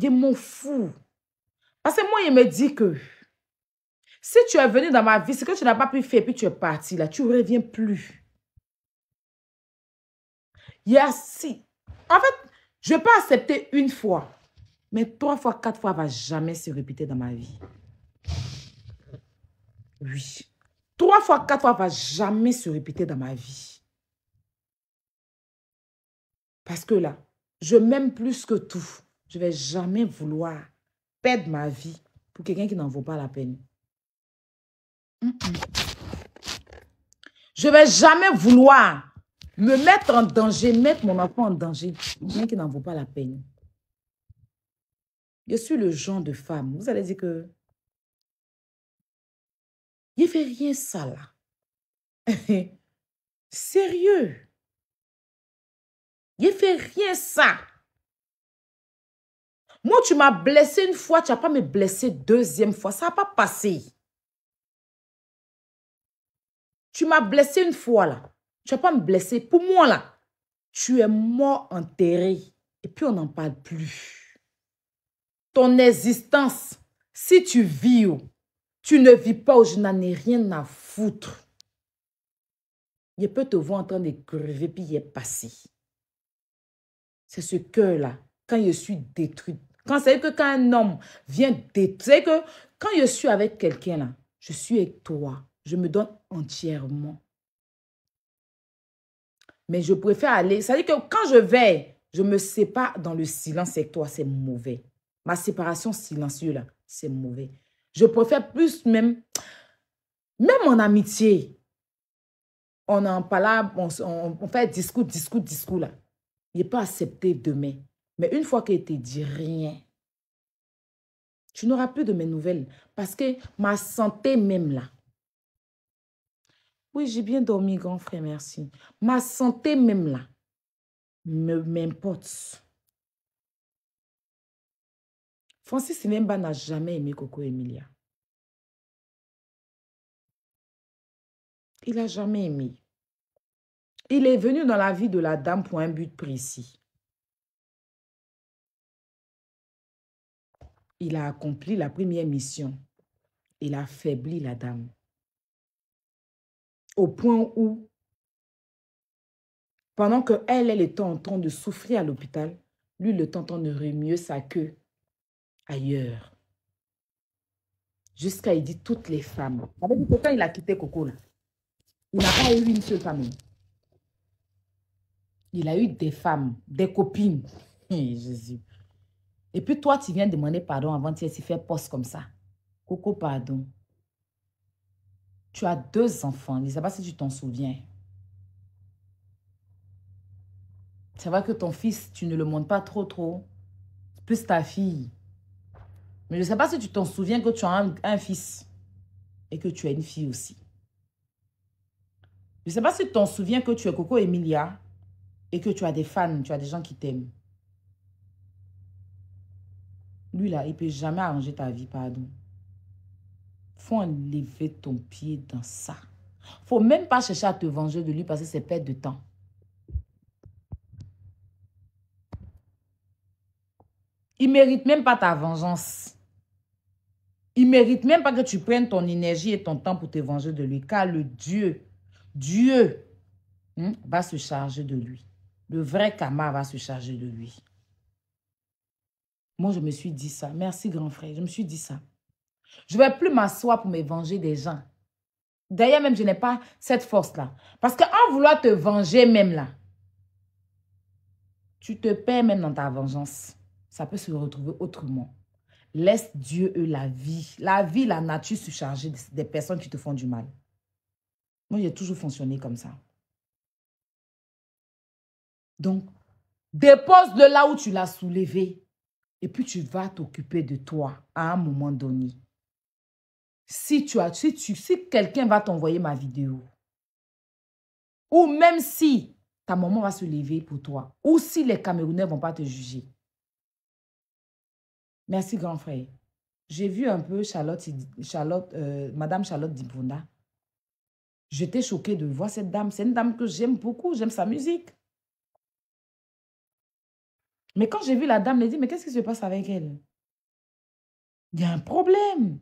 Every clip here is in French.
Je m'en fous. Parce que moi, il me dit que si tu es venu dans ma vie, ce que tu n'as pas pu faire, puis tu es parti là, tu ne reviens plus. Il y a si. En fait, je peux accepter une fois, mais trois fois, quatre fois va jamais se répéter dans ma vie. Oui. Trois fois, quatre fois va jamais se répéter dans ma vie. Parce que là, je m'aime plus que tout. Je ne vais jamais vouloir perdre ma vie pour quelqu'un qui n'en vaut pas la peine. Je ne vais jamais vouloir me mettre en danger, mettre mon enfant en danger, quelqu'un qui n'en vaut pas la peine. Je suis le genre de femme. Vous allez dire que il ne fait rien ça là. Sérieux. Il ne fait rien ça. Moi, tu m'as blessé une fois, tu n'as pas me blessé deuxième fois. Ça n'a pas passé. Tu m'as blessé une fois là. Tu n'as pas me blessé. Pour moi là, tu es mort enterré. Et puis on n'en parle plus. Ton existence, si tu vis ou tu ne vis pas ou je n'en ai rien à foutre. Il peut te voir en train de crever puis il est passé. C'est ce cœur-là, quand je suis détruite, quand c'est que quand un homme vient détruire, que quand je suis avec quelqu'un là, je suis avec toi, je me donne entièrement. Mais je préfère aller, ça veut dire que quand je vais, je me sépare dans le silence avec toi, c'est mauvais. Ma séparation silencieuse là, c'est mauvais. Je préfère plus même, même en amitié, on en parle, on, on, on fait discours, discours, discours là il n'est pas accepté demain. Mais une fois qu'il te dit rien, tu n'auras plus de mes nouvelles. Parce que ma santé même là. Oui, j'ai bien dormi, grand frère, merci. Ma santé même là m'importe. Francis Sinemba n'a jamais aimé Coco Emilia. Il n'a jamais aimé. Il est venu dans la vie de la dame pour un but précis. Il a accompli la première mission. Il a affaibli la dame. Au point où, pendant qu'elle, elle était en train de souffrir à l'hôpital, lui, le temps de mieux sa queue ailleurs. Jusqu'à, il dit, toutes les femmes. Quand il a quitté Coco, là, il n'a pas eu une seule femme. Il a eu des femmes, des copines. Jésus. Et puis toi, tu viens demander pardon avant de s'y faire poste comme ça. Coco, pardon. Tu as deux enfants. Je ne sais pas si tu t'en souviens. C'est vrai que ton fils, tu ne le montres pas trop, trop. Plus ta fille. Mais je ne sais pas si tu t'en souviens que tu as un, un, fils et que tu as une fille aussi. Je ne sais pas si tu t'en souviens que tu es Coco Emilia et que tu as des fans, tu as des gens qui t'aiment. Lui, là, il ne peut jamais arranger ta vie, pardon. faut enlever ton pied dans ça. faut même pas chercher à te venger de lui parce que c'est perte de temps. Il mérite même pas ta vengeance. Il mérite même pas que tu prennes ton énergie et ton temps pour te venger de lui. Car le Dieu, Dieu hein, va se charger de lui. Le vrai karma va se charger de lui. Moi, je me suis dit ça. Merci, grand frère. Je me suis dit ça. Je ne vais plus m'asseoir pour me venger des gens. D'ailleurs, même, je n'ai pas cette force-là. Parce qu'en vouloir te venger même là, tu te perds même dans ta vengeance. Ça peut se retrouver autrement. Laisse Dieu, eux, la vie. La vie, la nature se charger des personnes qui te font du mal. Moi, j'ai toujours fonctionné comme ça. Donc, dépose-le là où tu l'as soulevé. Et puis, tu vas t'occuper de toi à un moment donné. Si, tu as, si, tu, si quelqu'un va t'envoyer ma vidéo, ou même si ta maman va se lever pour toi, ou si les Camerounais ne vont pas te juger. Merci, grand frère. J'ai vu un peu Charlotte, Charlotte euh, Madame Charlotte Dibonda. J'étais choquée de voir cette dame. C'est une dame que j'aime beaucoup. J'aime sa musique. Mais quand j'ai vu la dame, elle dit, mais qu'est-ce qui se passe avec elle? Il y a un problème.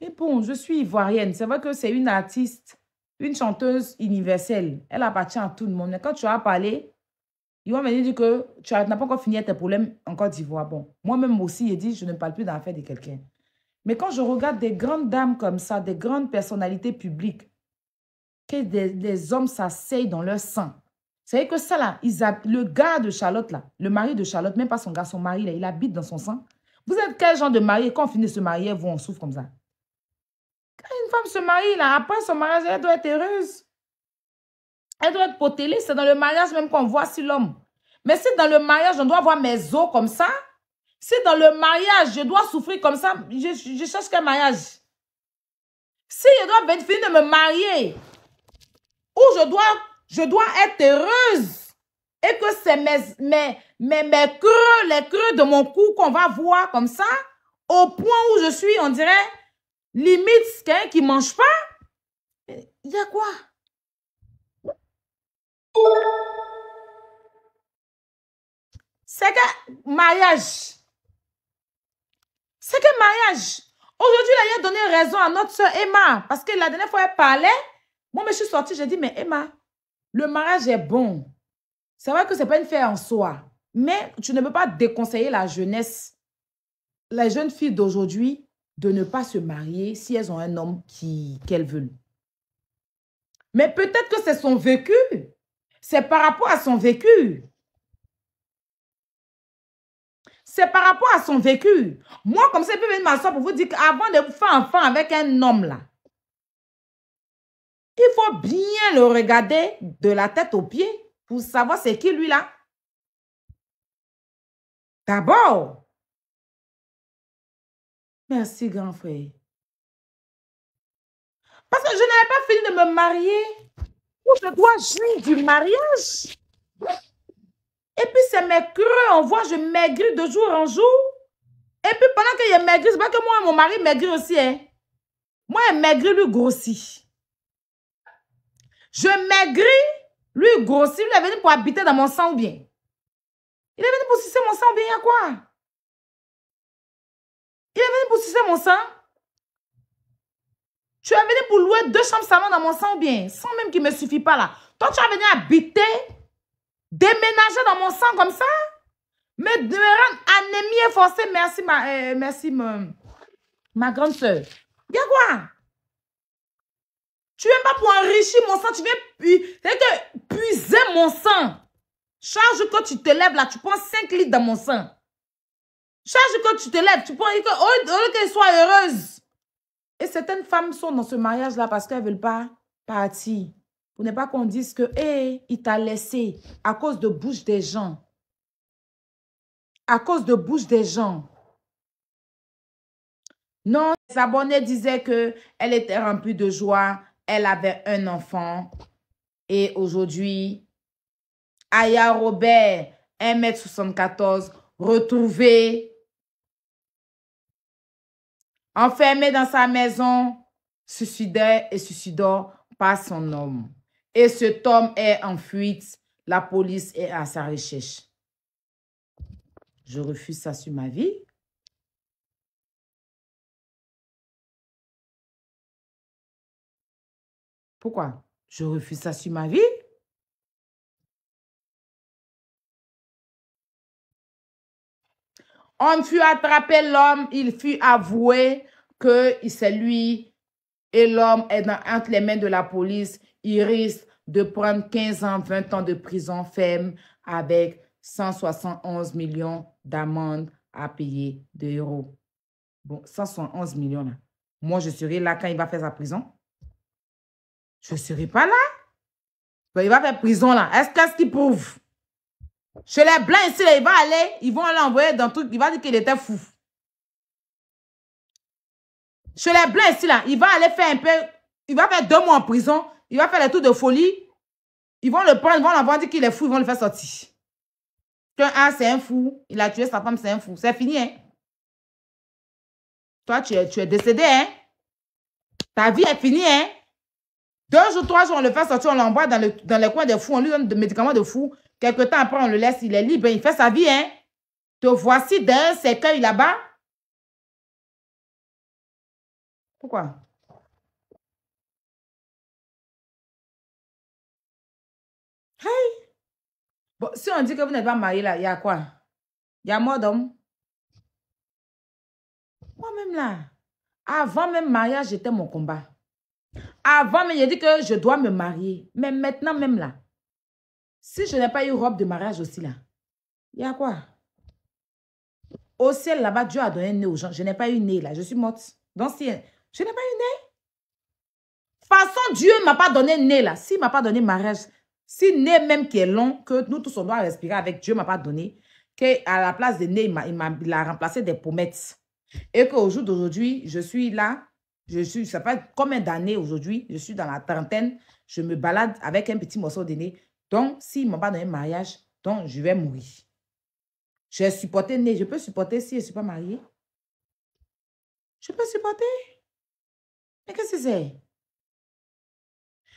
Mais bon, je suis ivoirienne. C'est vrai que c'est une artiste, une chanteuse universelle. Elle appartient à tout le monde. Mais quand tu as parlé, ils vont venir dire que tu n'as pas encore fini tes problèmes en Côte d'Ivoire. Bon, moi-même aussi, j'ai dit, je ne parle plus d'affaires de quelqu'un. Mais quand je regarde des grandes dames comme ça, des grandes personnalités publiques, que des, hommes s'asseyent dans leur sang. Savez que ça, là, le gars de Charlotte, là, le mari de Charlotte, même pas son gars, son mari, là, il habite dans son sang. Vous êtes quel genre de mari? Quand on finit de se marier, vous, on souffre comme ça. Quand une femme se marie, là, après son mariage, elle doit être heureuse. Elle doit être potélée. C'est dans le mariage même qu'on voit si l'homme. Mais si dans le mariage, on doit avoir mes os comme ça, si dans le mariage, je dois souffrir comme ça, je, je cherche quel mariage? Si je dois finir de me marier, ou je dois, je dois être heureuse, et que c'est mes, mes, mes, mes creux, les creux de mon cou qu'on va voir comme ça, au point où je suis, on dirait, limite, quelqu'un qui ne mange pas, il y a quoi? C'est que mariage. C'est que mariage. Aujourd'hui, il a donné raison à notre soeur Emma. Parce que la dernière fois, elle parlait. Moi, je suis sortie, j'ai dit, mais Emma, le mariage est bon. C'est vrai que ce n'est pas une fête en soi. Mais tu ne peux pas déconseiller la jeunesse, les jeunes filles d'aujourd'hui, de ne pas se marier si elles ont un homme qu'elles veulent. Mais peut-être que c'est son vécu. C'est par rapport à son vécu. C'est par rapport à son vécu. Moi, comme ça, je peux venir m'asseoir pour vous dire qu'avant de vous faire enfant avec un homme là, il faut bien le regarder de la tête aux pieds pour savoir c'est qui lui là. D'abord. Merci, grand frère. Parce que je n'avais pas fini de me marier je dois jouir du mariage? Et puis c'est mes creux, on voit, je maigris de jour en jour. Et puis pendant que je maigris, c'est pas que moi, mon mari maigrit aussi. Hein. Moi, il maigrit, lui grossit. Je maigris, lui grossit. Lui est venu pour habiter dans mon sang ou bien? Il est venu pour sucer mon sang ou bien, il y a quoi? Il est venu pour sucer mon sang? Tu es venu pour louer deux chambres salon dans mon sang ou bien, sans même qu'il ne me suffit pas là. Toi, tu es venu habiter, déménager dans mon sang comme ça, me rendre anémie et forcée. Merci, ma, euh, merci, ma, ma grande soeur. Y'a quoi? Tu viens pas pour enrichir mon sang, tu viens que puiser mon sang. Charge que tu te lèves là, tu prends 5 litres dans mon sang. Charge que tu te lèves, tu prends, au lieu qu'elle soit heureuse. Et certaines femmes sont dans ce mariage-là parce qu'elles ne veulent pas partir. Pour ne pas qu'on dise que, hé, il t'a laissé à cause de bouche des gens. À cause de bouche des gens. Non, les abonnés disaient qu'elle était remplie de joie. Elle avait un enfant. Et aujourd'hui, Aya Robert, 1m74, retrouvée enfermé dans sa maison, suicidaire et suicidant par son homme. Et cet homme est en fuite. La police est à sa recherche. Je refuse ça sur ma vie. Pourquoi? Je refuse ça sur ma vie? On fut attrapé l'homme, il fut avoué que c'est lui et l'homme est entre les mains de la police. Il risque de prendre 15 ans, 20 ans de prison ferme avec 171 millions d'amendes à payer d'euros. Bon, 171 millions là. Moi, je serai là quand il va faire sa prison. Je ne serai pas là. Ben, il va faire prison là. Est-ce qu'est-ce qu'il prouve? Chez les blancs ici, il va aller, ils vont l'envoyer dans tout, il va dire qu'il était fou. Chez les blancs ici, là, il va aller faire un peu, il va faire deux mois en prison, il va faire les tours de folie. Ils vont le prendre, ils vont l'envoyer dire qu'il est fou, ils vont le faire sortir. Qu'un A, c'est un fou, il a tué sa femme, c'est un fou. C'est fini, hein. Toi, tu es, tu es décédé, hein. Ta vie est finie, hein. Deux jours, trois jours, on le fait sortir, on l'envoie dans, le, dans les coins des fous, on lui donne des médicaments de fou. Quelque temps après, on le laisse, il est libre, il fait sa vie, hein. Te voici d'un cercueil là-bas. Pourquoi? Hey! Bon, si on dit que vous n'êtes pas marié là, il y a quoi? Il y a mort d'homme? Moi-même là, avant même mariage, j'étais mon combat. Avant il a dit que je dois me marier. Mais maintenant même là, si je n'ai pas eu robe de mariage aussi là, il y a quoi? Au ciel là-bas, Dieu a donné un nez aux gens. Je n'ai pas eu nez là, je suis morte. Donc si, je n'ai pas eu nez. Façon, Dieu ne m'a pas donné nez là. S'il ne m'a pas donné mariage, si nez même qui est long, que nous tous on doit respirer avec, Dieu ne m'a pas donné, qu'à la place de nez, il, il a remplacé des pommettes. Et qu'au jour d'aujourd'hui, je suis là, je suis, ça fait combien d'années aujourd'hui, je suis dans la trentaine, je me balade avec un petit morceau de nez. Donc, s'il ne m'a pas donné mariage, donc je vais mourir. J'ai supporté nez, je peux supporter si je ne suis pas mariée. Je peux supporter. Mais qu'est-ce que c'est?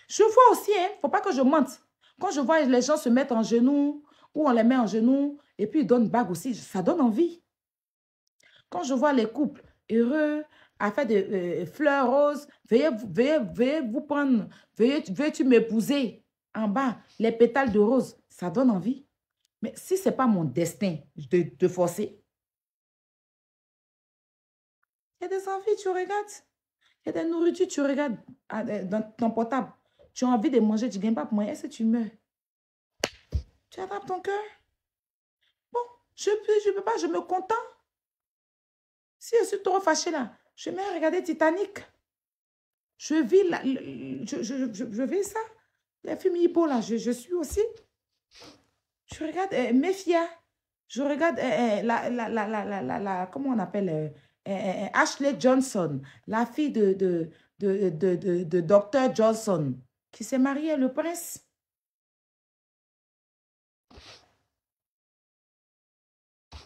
Je vois aussi, il hein, ne faut pas que je mente. Quand je vois les gens se mettre en genoux, ou on les met en genoux, et puis ils donnent bague aussi, ça donne envie. Quand je vois les couples heureux, à faire des euh, fleurs roses, veuillez, veuillez, veuillez vous prendre, veuillez, tu m'épouser? En bas, les pétales de rose, ça donne envie. Mais si ce n'est pas mon destin de te forcer, il y a des envies, tu regardes. Il y a des nourritures, tu regardes euh, dans ton portable. Tu as envie de manger, tu ne gagnes pas pour. Est-ce que tu meurs? Tu attrapes ton cœur? Bon, je ne peux, je peux pas, je me contente. Si je suis trop fâchée là, je vais regarder Titanic. Je vis, là, je, je, je, vis ça. Les films hippo là, je, suis aussi. Je regarde euh, Mefia. Je regarde euh, la, la, la, la, la, comment on appelle euh, Ashley Johnson, la fille de, de, de, de, de, Dr. Johnson, qui s'est mariée le prince.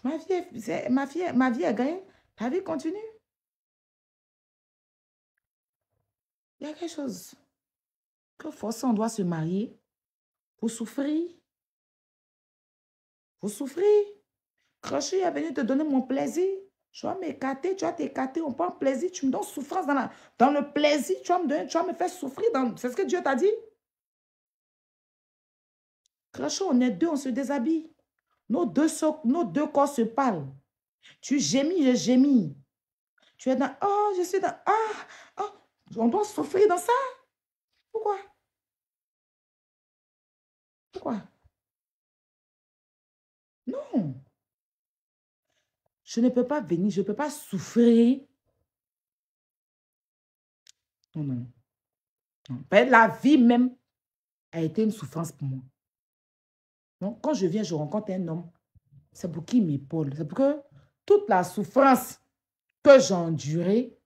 Ma vie, ma, vie, ma vie a gagné. La vie continue. Il y a quelque chose que force on doit se marier pour souffrir. Pour souffrir. Crochet est venu te donner mon plaisir. Tu vas m'écarter, tu vas t'écarter, on prend plaisir, tu me donnes souffrance dans, la, dans le plaisir, tu vas me, tu me faire souffrir. C'est ce que Dieu t'a dit. Crochet, on est deux, on se déshabille. Nos deux, nos deux corps se parlent. Tu gémis, je gémis. Tu es dans, oh, je suis dans, ah, on doit souffrir dans ça. Pourquoi? Pourquoi? Non. Je ne peux pas venir, je ne peux pas souffrir. Non, non. non. La vie même a été une souffrance pour moi. Quand je viens, je rencontre un homme. C'est pour qui m'épaule. C'est pour que toute la souffrance que j'ai endurée,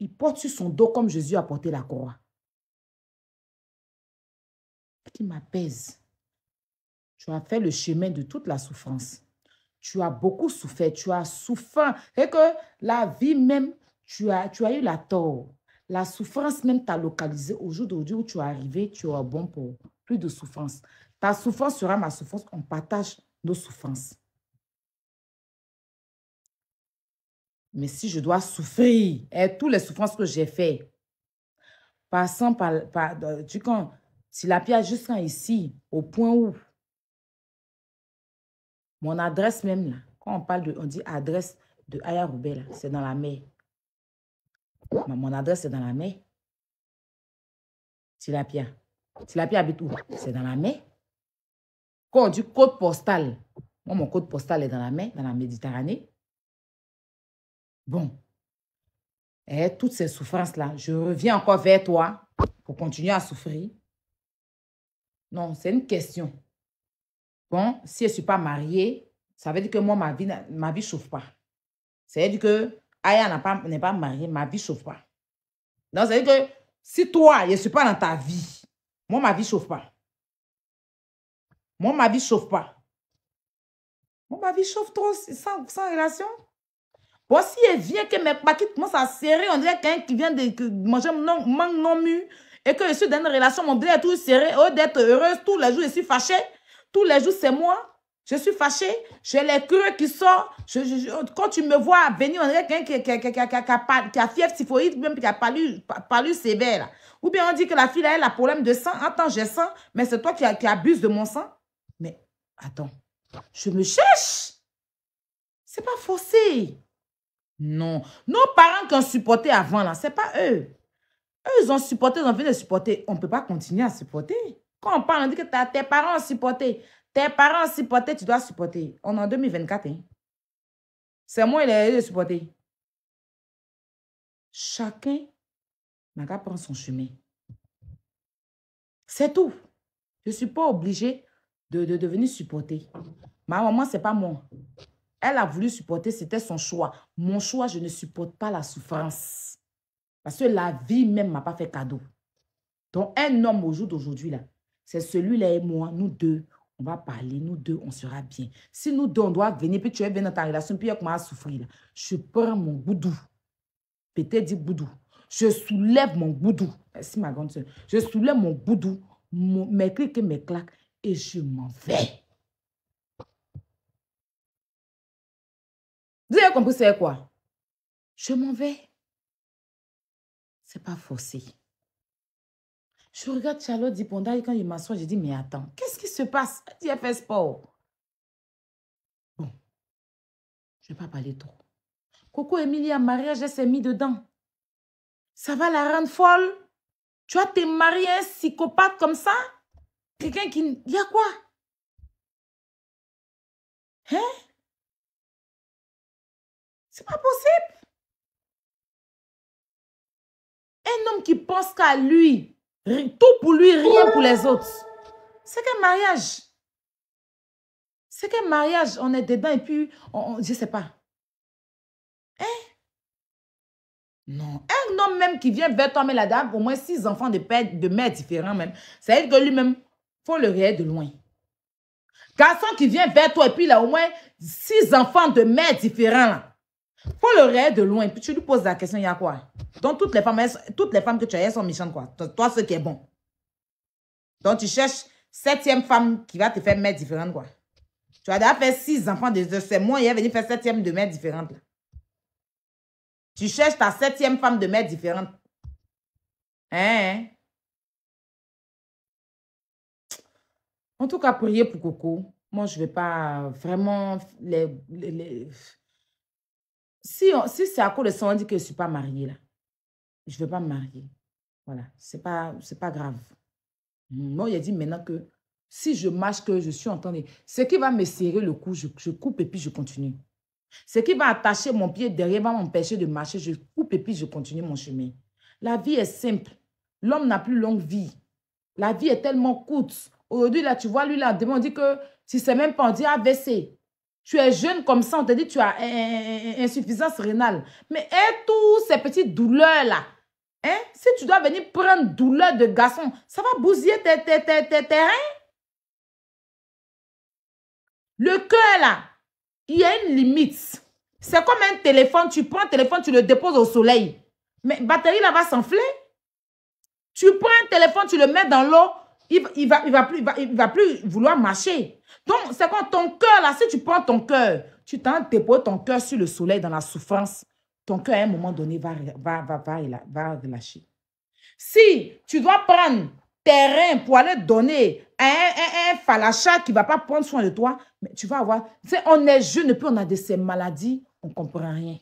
il porte sur son dos comme Jésus a porté la croix. Qui m'apaise. Tu as fait le chemin de toute la souffrance. Tu as beaucoup souffert, tu as souffert. Et que la vie même, tu as, tu as eu la tort. La souffrance même t'a localisé. Au jour d'aujourd'hui où tu es arrivé, tu es bon pour plus de souffrance. Ta souffrance sera ma souffrance. On partage nos souffrances. Mais si je dois souffrir, et eh, toutes les souffrances que j'ai faites, passant par, par si la pierre jusqu'à ici, au point où mon adresse même, là, quand on parle de, on dit adresse de Aya c'est dans la mer. Mon adresse, c'est dans la mer. Si la pierre. Si la pierre habite où? C'est dans la mer. Quand on dit code postal, moi, mon code postal est dans la mer, dans la Méditerranée. Bon. Et eh, toutes ces souffrances-là, je reviens encore vers toi pour continuer à souffrir. Non, c'est une question. Bon, si je ne suis pas mariée, ça veut dire que moi, ma vie ne ma vie chauffe pas. Ça veut dire que Aya n'est pas, pas mariée, ma vie ne chauffe pas. Non, ça veut dire que si toi, je ne suis pas dans ta vie, moi, ma vie ne chauffe pas. Moi, ma vie ne chauffe pas. Moi, ma vie chauffe trop sans relation. Bon, si elle vient que mes paquets commencent à serrer, on dirait quelqu'un qui vient de manger mon manque non mu et que je suis dans une relation, mon bébé est tout serré, au d'être heureuse tous les jours, je suis fâchée. Tous les jours, c'est moi. Je suis fâchée. J'ai les creux qui sortent. quand tu me vois venir, on dirait quelqu'un qui, qui, a fièvre typhoïde, même qui a palu, sévère. Ou bien on dit que la fille, elle a problème de sang. Attends, j'ai sang, mais c'est toi qui, qui abuses de mon sang. Mais attends, je me cherche. C'est pas forcé. Non. Nos parents qui ont supporté avant, là, c'est pas eux. Eux, ils ont supporté, ils ont venu supporter. On ne peut pas continuer à supporter. Quand on parle, on dit que tes parents ont supporté. Tes parents ont supporté, tu dois supporter. On est en 2024. Hein. C'est moi qui ai supporté. Chacun n'a qu'à prendre son chemin. C'est tout. Je ne suis pas obligée de, de, de venir supporter. Ma maman, ce n'est pas moi. Elle a voulu supporter, c'était son choix. Mon choix, je ne supporte pas la souffrance. Parce que la vie même m'a pas fait cadeau. Donc, un homme au jour d'aujourd'hui, là, c'est celui-là et moi, nous deux, on va parler, nous deux, on sera bien. Si nous deux, on doit venir, puis tu es venir dans ta relation, puis il commence à souffrir, là, je prends mon boudou. Peut-être dit boudou. Je soulève mon boudou. Merci ma grande soeur. Je soulève mon boudou, mes clics et mes claques, et je m'en vais. Vous avez compris c'est quoi? Je m'en vais. C'est pas forcé. Je regarde Charlotte Diponda et quand il m'assoit, je dis, mais attends, qu'est-ce qui se passe? Elle dit, fait sport. Bon, je vais pas parler trop. Coco Emilie en mariage, elle s'est mis dedans. Ça va la rendre folle? Tu as t'es marié un psychopathe comme ça? Quelqu'un qui... Il y a quoi? Hein? C'est pas possible. Un homme qui pense qu'à lui, tout pour lui, rien pour les autres. C'est qu'un mariage. C'est qu'un mariage, on est dedans et puis, on, je ne sais pas. Hein? Non. Un homme même qui vient vers toi, mais la dame, au moins six enfants de, père, de mères différents même, ça veut dire que lui-même, faut le regarder de loin. Garçon qui vient vers toi et puis a au moins six enfants de mères différents faut le regarder de loin, puis tu lui poses la question, il y a quoi? Donc, toutes les femmes, toutes les femmes que tu as, elles sont méchantes, quoi. Toi, ce qui est bon. Donc, tu cherches septième femme qui va te faire mère différente, quoi. Tu as déjà fait six enfants de c'est moi, il est venu faire septième de mère différente, là. Tu cherches ta septième femme de mère différente. Hein? En tout cas, priez pour Coco. Moi, je ne vais pas vraiment les, les si, si c'est à cause de ça, on dit que je ne suis pas mariée, là. Je ne veux pas me marier. Voilà, ce n'est pas, pas grave. Moi, il a dit maintenant que si je marche, que je suis entendu, ce qui va me serrer le cou, je, coupe et puis je continue. Ce qui va attacher mon pied derrière va m'empêcher de marcher, je coupe et puis je continue mon chemin. La vie est simple. L'homme n'a plus longue vie. La vie est tellement courte. Aujourd'hui, là, tu vois, lui, là, on dit que si c'est même pas, on dit AVC. Tu es jeune comme ça, on te dit tu as insuffisance rénale. Mais et tous ces petites douleurs-là, hein, si tu dois venir prendre douleur de garçon, ça va bousiller tes, tes, tes, terrains. Le cœur, là, il y a une limite. C'est comme un téléphone. Tu prends un téléphone, tu le déposes au soleil. Mais batterie, là, va s'enfler. Tu prends un téléphone, tu le mets dans l'eau, il, il, va, il, va plus, il va plus vouloir marcher. Donc, c'est quand ton cœur, là, si tu prends ton cœur, tu t'en déposes ton cœur sur le soleil dans la souffrance, ton cœur, à un moment donné, va, va, va, va, va relâcher. Si tu dois prendre terrain pour aller donner à un, un, falacha qui ne va pas prendre soin de toi, mais tu vas avoir... Tu sais, on est jeune puis on a de ces maladies, on ne comprend rien.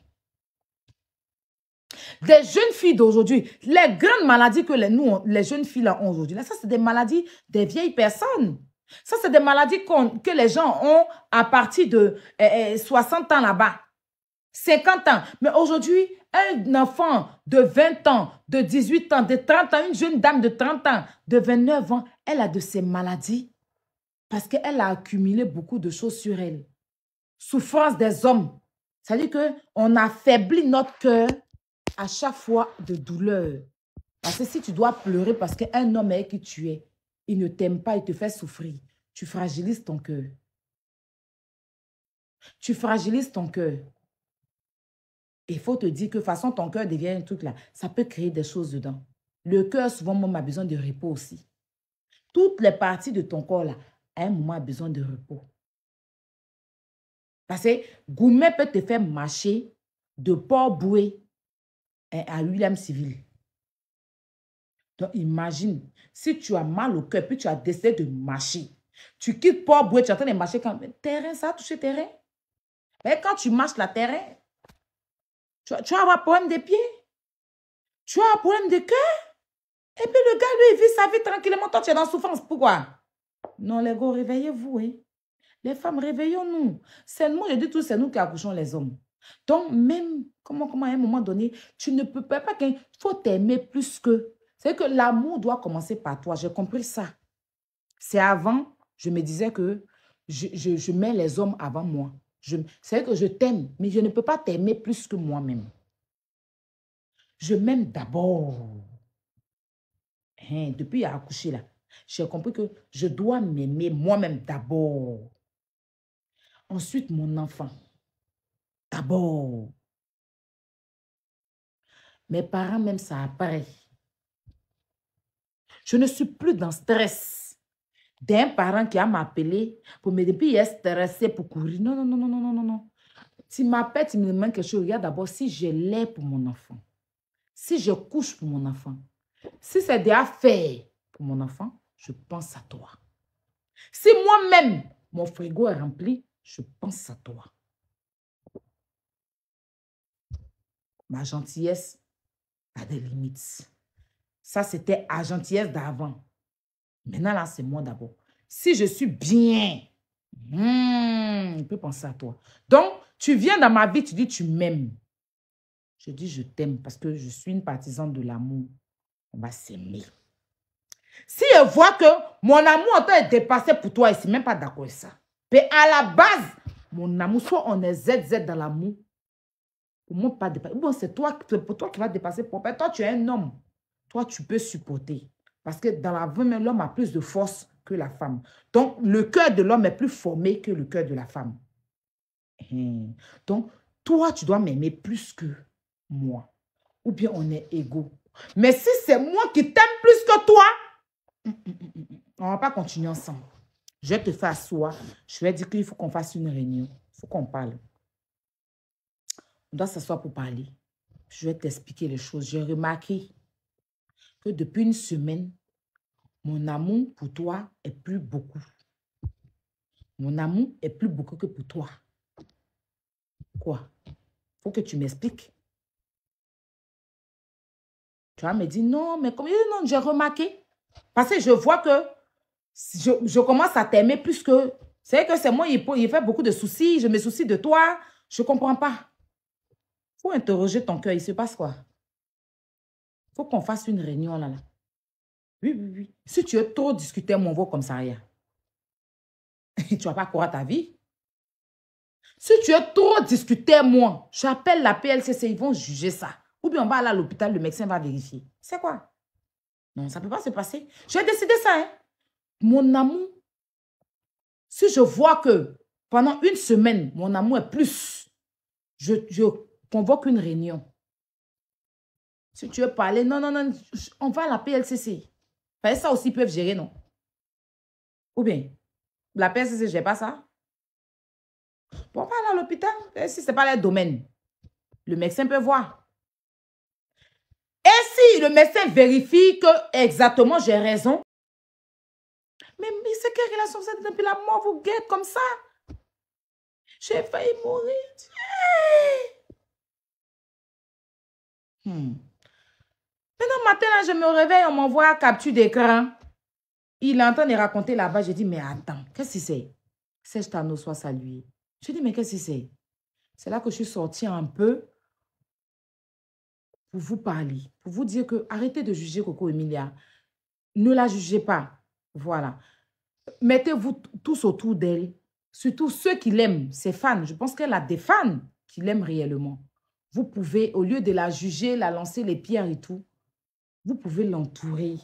Des jeunes filles d'aujourd'hui, les grandes maladies que les, nous, les jeunes filles ont aujourd'hui, ça, c'est des maladies des vieilles personnes. Ça, c'est des maladies que les gens ont à partir de 60 eh, eh, ans là-bas. 50 ans. Mais aujourd'hui, un enfant de 20 ans, de 18 ans, de 30 ans, une jeune dame de 30 ans, de 29 ans, elle a de ces maladies parce qu'elle a accumulé beaucoup de choses sur elle. Souffrance des hommes. C'est-à-dire qu'on affaiblit notre cœur à chaque fois de douleur. Parce que si tu dois pleurer parce qu'un homme est qui tu es, il ne t'aime pas, il te fait souffrir. Tu fragilises ton cœur. Tu fragilises ton cœur. Il faut te dire que de façon, ton cœur devient un truc là. Ça peut créer des choses dedans. Le cœur, souvent, même, a besoin de repos aussi. Toutes les parties de ton corps là à un moment a besoin de repos. Parce que Gourmet peut te faire marcher de Port-Boué à William Civil. Donc, imagine, si tu as mal au cœur, puis tu as décidé de marcher, tu quittes Port-Boué, tu es en train de marcher quand terrain, ça a touché terrain. Mais quand tu marches la terrain, tu, tu vas avoir problème de pieds. Tu as un problème de cœur. Et puis le gars, lui, il vit sa vie tranquillement. Toi, tu es dans souffrance. Pourquoi? Non, les gars, réveillez-vous. Hein? Les femmes, réveillons-nous. C'est nous, je dis tout, c'est nous qui accouchons les hommes. Donc, même, comment, comment, à un moment donné, tu ne peux pas, qu'il faut t'aimer plus que. C'est que l'amour doit commencer par toi. J'ai compris ça. C'est avant, je me disais que je, je, je mets les hommes avant moi. C'est que je t'aime, mais je ne peux pas t'aimer plus que moi-même. Je m'aime d'abord. Hein, depuis à accoucher là, j'ai compris que je dois m'aimer moi-même d'abord. Ensuite, mon enfant. D'abord. Mes parents, même ça apparaît. Je ne suis plus dans stress d'un parent qui a m'appelé pour me dire, il est stressé pour courir. Non, non, non, non, non, non, non. Tu m'appelles, tu me demandes quelque chose. Regarde d'abord si je l'ai pour mon enfant. Si je couche pour mon enfant. Si c'est des affaires pour mon enfant, je pense à toi. Si moi-même, mon frigo est rempli, je pense à toi. Ma gentillesse a des limites. Ça, c'était la gentillesse d'avant. Maintenant, là, c'est moi d'abord. Si je suis bien, hmm, je peux penser à toi. Donc, tu viens dans ma vie, tu dis tu m'aimes. Je dis je t'aime parce que je suis une partisane de l'amour. On va s'aimer. Si je vois que mon amour en train de dépasser pour toi, il ne même pas d'accord avec ça. Mais à la base, mon amour, soit on est ZZ dans l'amour, pour moi, pas dépasser. Bon, c'est toi, pour toi qui va dépasser. Pour toi, tu es un homme. Toi, tu peux supporter. Parce que dans la vie, l'homme a plus de force que la femme. Donc, le cœur de l'homme est plus formé que le cœur de la femme. Hein. Donc, toi, tu dois m'aimer plus que moi. Ou bien on est égaux. Mais si c'est moi qui t'aime plus que toi, hum, hum, hum, on ne va pas continuer ensemble. Je te faire asseoir. Je vais dire qu'il faut qu'on fasse une réunion. Il faut qu'on parle. On doit s'asseoir pour parler. Je vais t'expliquer les choses. J'ai remarqué que depuis une semaine, mon amour pour toi est plus beaucoup. Mon amour est plus beaucoup que pour toi. Quoi? faut que tu m'expliques. Tu vas me dire, non, mais comme non, j'ai remarqué. Parce que je vois que je, commence à t'aimer plus que... C'est que c'est moi, il, il fait beaucoup de soucis, je me soucie de toi. Je ne comprends pas. Faut interroger ton cœur, il se passe quoi? Faut qu'on fasse une réunion là, là. Oui, oui, oui. Si tu veux trop discuter mon voix comme ça, rien. tu vas pas courir ta vie. Si tu veux trop discuter moi, j'appelle la PLCC, ils vont juger ça. Ou bien on va aller à l'hôpital, le médecin va vérifier. C'est quoi? Non, ça ne peut pas se passer. J'ai décidé ça, hein. Mon amour, si je vois que pendant une semaine, mon amour est plus, je, je convoque une réunion. Si tu veux parler, non, non, non, on va à la PLCC. ça aussi, ils peuvent gérer, non? Ou bien, la PLCC, je n'ai pas ça. On va à l'hôpital. Si ce n'est pas le domaine, le médecin peut voir. Et si le médecin vérifie que exactement j'ai raison, mais, mais c'est quelle relation? Vous depuis la mort, vous guette comme ça? J'ai failli mourir. Hmm. Maintenant, matin, je me réveille, on m'envoie capture d'écran. Il entend les raconter là-bas. Je dis, mais attends, qu'est-ce que c'est? C'est Tano soit salué. Je dis, mais qu'est-ce que c'est? C'est là que je suis sortie un peu pour vous parler, pour vous dire que arrêtez de juger Coco Emilia. Ne la jugez pas. Voilà. Mettez-vous tous autour d'elle, surtout ceux qui l'aiment, ses fans. Je pense qu'elle a des fans qui l'aiment réellement. Vous pouvez, au lieu de la juger, la lancer les pierres et tout, vous pouvez l'entourer.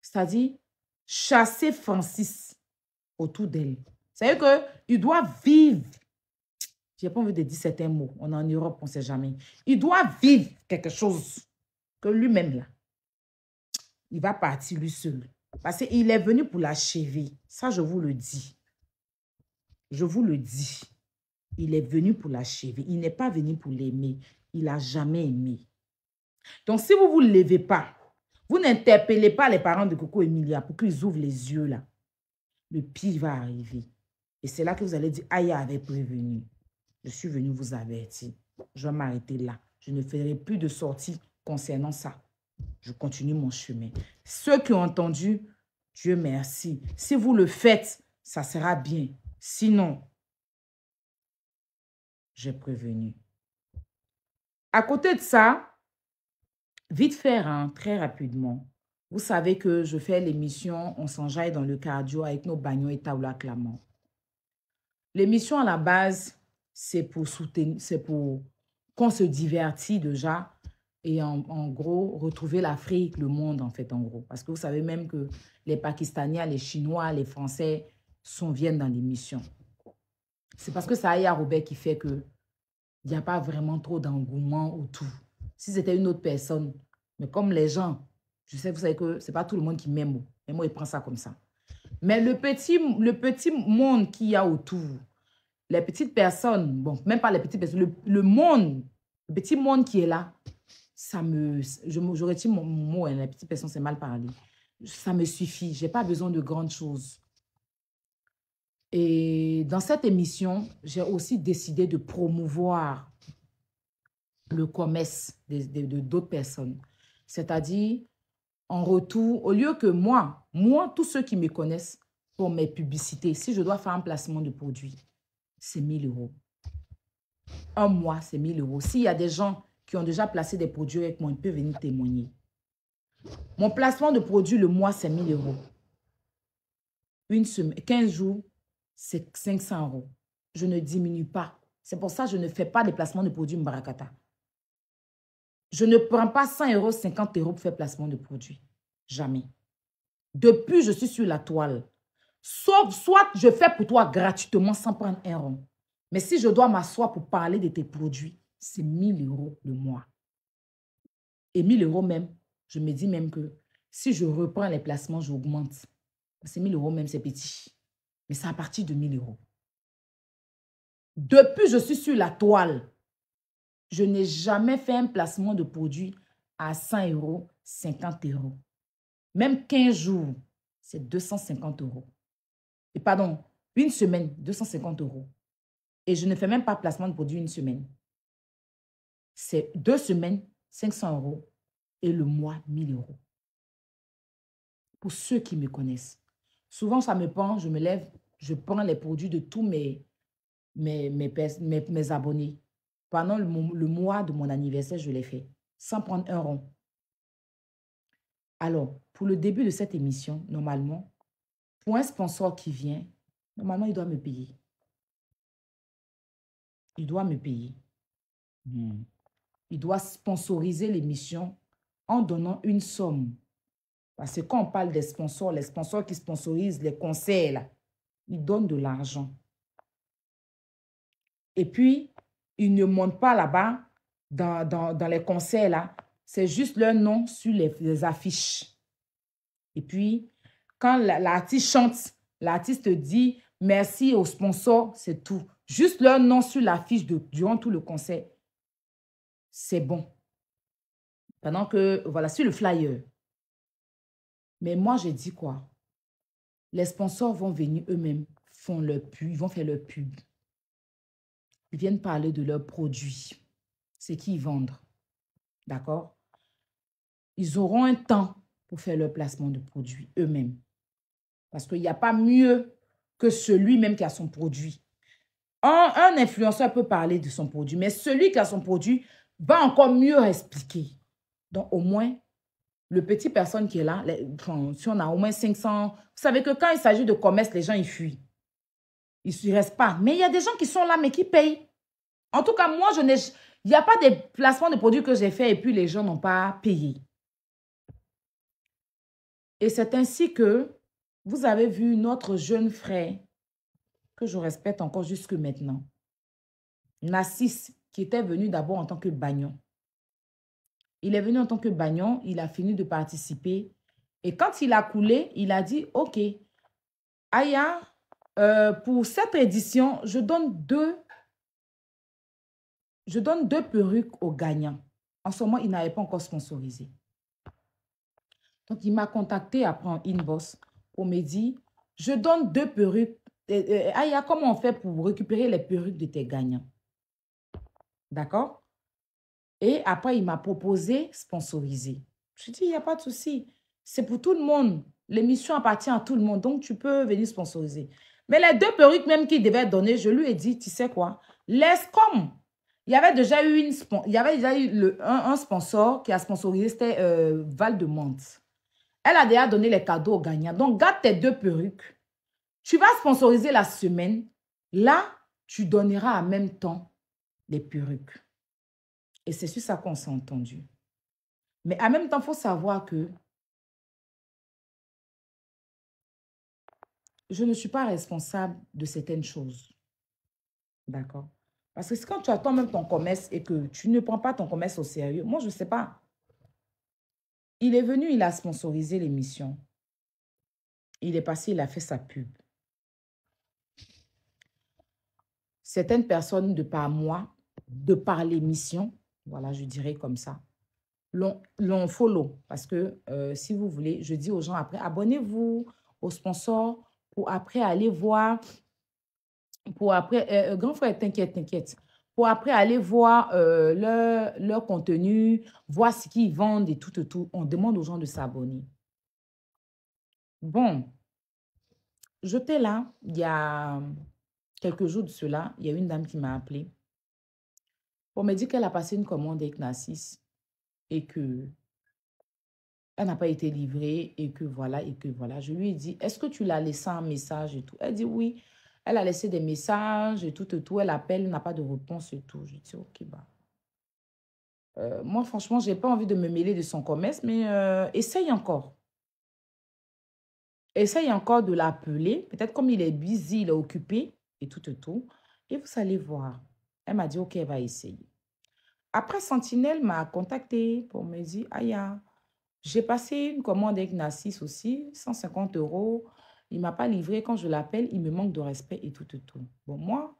C'est-à-dire, chasser Francis autour d'elle. C'est-à-dire qu'il doit vivre j'ai pas envie de dire certains mots. On est en Europe, on ne sait jamais. Il doit vivre quelque chose que lui-même, là, il va partir lui seul. Parce qu'il est venu pour l'achever. Ça, je vous le dis. Je vous le dis. Il est venu pour l'achever. Il n'est pas venu pour l'aimer. Il n'a jamais aimé. Donc, si vous ne vous levez pas, vous n'interpellez pas les parents de Coco Emilia pour qu'ils ouvrent les yeux là. Le pire va arriver. Et c'est là que vous allez dire, Aya avait prévenu. Je suis venu vous avertir. Je vais m'arrêter là. Je ne ferai plus de sortie concernant ça. Je continue mon chemin. Ceux qui ont entendu, Dieu merci. Si vous le faites, ça sera bien. Sinon, j'ai prévenu. À côté de ça, vite faire, hein, très rapidement, vous savez que je fais l'émission On s'enjaille dans le cardio avec nos bagnons et Taoula Clamant. L'émission à la base, c'est pour soutenir, c'est pour qu'on se divertit déjà et en, gros retrouver l'Afrique, le monde en fait en gros. Parce que vous savez même que les Pakistaniens, les Chinois, les Français sont, viennent dans l'émission. C'est parce que ça a Robert qui fait que il n'y a pas vraiment trop d'engouement autour. Si c'était une autre personne, mais comme les gens, je sais, vous savez que c'est pas tout le monde qui m'aime, mais moi, il prend ça comme ça. Mais le petit, le petit monde qu'il y a autour, les petites personnes, bon, même pas les petites personnes, le, monde, le petit monde qui est là, ça me, j'aurais dit mon mot, hein, les petites personnes, c'est mal parlé. Ça me suffit, j'ai pas besoin de grandes choses. Et dans cette émission, j'ai aussi décidé de promouvoir le commerce de d'autres personnes. C'est-à-dire, en retour, au lieu que moi, moi, tous ceux qui me connaissent pour mes publicités, si je dois faire un placement de produit, c'est 1000 euros. Un mois, c'est 1000 euros. S'il y a des gens qui ont déjà placé des produits avec moi, ils peuvent venir témoigner. Mon placement de produit, le mois, c'est 1000 euros. Une semaine, 15 jours, c'est 500 euros. Je ne diminue pas. C'est pour ça que je ne fais pas de placement de produits Mbarakata. Je ne prends pas 100 euros, 50 euros pour faire placement de produits. Jamais. Depuis, je suis sur la toile. Sauf, soit je fais pour toi gratuitement sans prendre un rond. Mais si je dois m'asseoir pour parler de tes produits, c'est 1000 euros le mois. Et 1000 euros même, je me dis même que si je reprends les placements, j'augmente. C'est 1000 euros même, c'est petit. Mais c'est à partir de 1000 euros. Depuis, je suis sur la toile. Je n'ai jamais fait un placement de produit à 100 euros, 50 euros. Même 15 jours, c'est 250 euros. Et pardon, une semaine, 250 euros. Et je ne fais même pas placement de produit une semaine. C'est deux semaines, 500 euros. Et le mois, 1000 euros. Pour ceux qui me connaissent. Souvent, ça me prend, je me lève, je prends les produits de tous mes, mes, mes, mes, abonnés. Pendant le, le, mois de mon anniversaire, je l'ai fait, sans prendre un rond. Alors, pour le début de cette émission, normalement, pour un sponsor qui vient, normalement, il doit me payer. Il doit me payer. Hmm. Il doit sponsoriser l'émission en donnant une somme. Parce que quand on parle des sponsors, les sponsors qui sponsorisent les concerts, ils donnent de l'argent. Et puis, ils ne montent pas là-bas, dans, dans, les concerts, là. C'est juste leur nom sur les affiches. Et puis, quand l'artiste chante, l'artiste dit merci au sponsor, c'est tout. Juste leur nom sur l'affiche durant tout le concert, c'est bon. Pendant que, voilà, sur le flyer. Mais moi, j'ai dit quoi? Les sponsors vont venir eux-mêmes, font leur pub, ils vont faire leur pub. Ils viennent parler de leurs produits, c'est qu'ils vendent. D'accord? Ils auront un temps pour faire leur placement de produits eux-mêmes. Parce qu'il n'y a pas mieux que celui-même qui a son produit. Un, un, influenceur peut parler de son produit, mais celui qui a son produit va encore mieux expliquer. Donc, au moins, le petit personne qui est là, si on a au moins 500, vous savez que quand il s'agit de commerce, les gens, ils fuient. Ils ne restent pas. Mais il y a des gens qui sont là, mais qui payent. En tout cas, moi, je n'ai... Il n'y a pas de placement de produits que j'ai fait et puis les gens n'ont pas payé. Et c'est ainsi que vous avez vu notre jeune frère, que je respecte encore jusque maintenant, Nassis, qui était venu d'abord en tant que bagnon. Il est venu en tant que bagnon, il a fini de participer Et quand il a coulé, il a dit, OK, Aya, euh, pour cette édition, je donne deux, je donne deux perruques aux gagnants. En ce moment, il n'avait pas encore sponsorisé. Donc, il m'a contacté après en inbox pour me dire, je donne deux perruques. Aya, comment on fait pour récupérer les perruques de tes gagnants? D'accord? Et après, il m'a proposé sponsoriser. Je dis, il n'y a pas de souci. C'est pour tout le monde. L'émission appartient à tout le monde, donc tu peux venir sponsoriser. Mais les deux perruques même qu'il devait donner, je lui ai dit, tu sais quoi, laisse comme. Il y avait déjà eu, une, il y avait déjà eu le, un, sponsor qui a sponsorisé, c'était euh, Val de Monte. Elle a déjà donné les cadeaux aux gagnants. Donc, garde tes deux perruques. Tu vas sponsoriser la semaine. Là, tu donneras en même temps les perruques. Et c'est sur ça qu'on s'est entendu. Mais en même temps, il faut savoir que je ne suis pas responsable de certaines choses. D'accord? Parce que quand tu attends même ton commerce et que tu ne prends pas ton commerce au sérieux, moi, je ne sais pas. Il est venu, il a sponsorisé l'émission. Il est passé, il a fait sa pub. Certaines personnes, de par moi, de par l'émission, voilà, je dirais comme ça, l'ont follow. Parce que euh, si vous voulez, je dis aux gens après, abonnez-vous aux sponsors pour après aller voir, pour après, euh, euh, grand frère, t'inquiète, t'inquiète, pour après aller voir leur, contenu, voir ce qu'ils vendent et tout, tout, tout. On demande aux gens de s'abonner. Bon, j'étais là, il y a quelques jours de cela, il y a une dame qui m'a appelé pour me dire qu'elle a passé une commande avec Nassis et que elle n'a pas été livrée et que voilà, et que voilà. Je lui ai dit, est-ce que tu l'as laissé un message et tout? Elle dit oui. Elle a laissé des messages et tout et tout. Elle appelle, n'a pas de réponse et tout. Je dis, ok, bah. Euh, moi, franchement, je n'ai pas envie de me mêler de son commerce, mais euh, essaye encore. Essaye encore de l'appeler. Peut-être comme il est busy, il est occupé et tout et tout. Et vous allez voir. Elle m'a dit, ok, elle va essayer. Après, Sentinelle m'a contacté pour me dire, Aya, j'ai passé une commande avec Nassis aussi, 150 euros. Il ne m'a pas livré. Quand je l'appelle, il me manque de respect et tout, tout, tout. Bon, moi,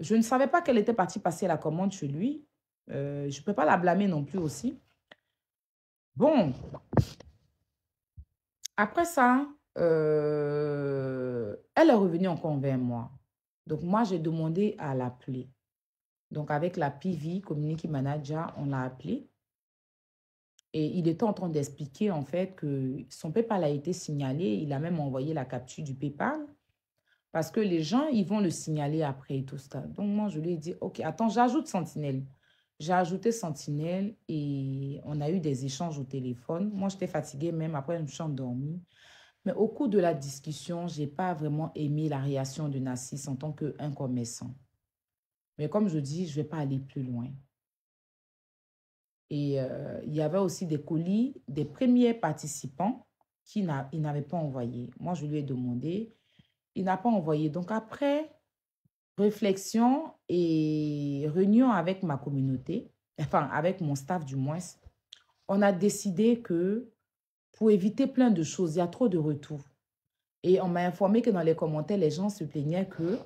je ne savais pas qu'elle était partie passer la commande chez lui. Euh, je ne peux pas la blâmer non plus aussi. Bon. Après ça, euh, elle est revenue encore vers moi. Donc, moi, j'ai demandé à l'appeler. Donc, avec la PV, Community Manager, on l'a appelé. Et il était en train d'expliquer en fait que son PayPal a été signalé. Il a même envoyé la capture du PayPal. Parce que les gens, ils vont le signaler après et tout ça. Donc moi, je lui ai dit, OK, attends, j'ajoute Sentinelle. J'ai ajouté Sentinelle et on a eu des échanges au téléphone. Moi, j'étais fatiguée même, après, je me suis endormie. Mais au cours de la discussion, je n'ai pas vraiment aimé la réaction de Nassis en tant qu'un commerçant. Mais comme je dis, je ne vais pas aller plus loin. Et euh, il y avait aussi des colis des premiers participants qui n'avaient pas envoyé. Moi, je lui ai demandé. Il n'a pas envoyé. Donc, après réflexion et réunion avec ma communauté, enfin, avec mon staff du moins, on a décidé que pour éviter plein de choses, il y a trop de retours. Et on m'a informé que dans les commentaires, les gens se plaignaient que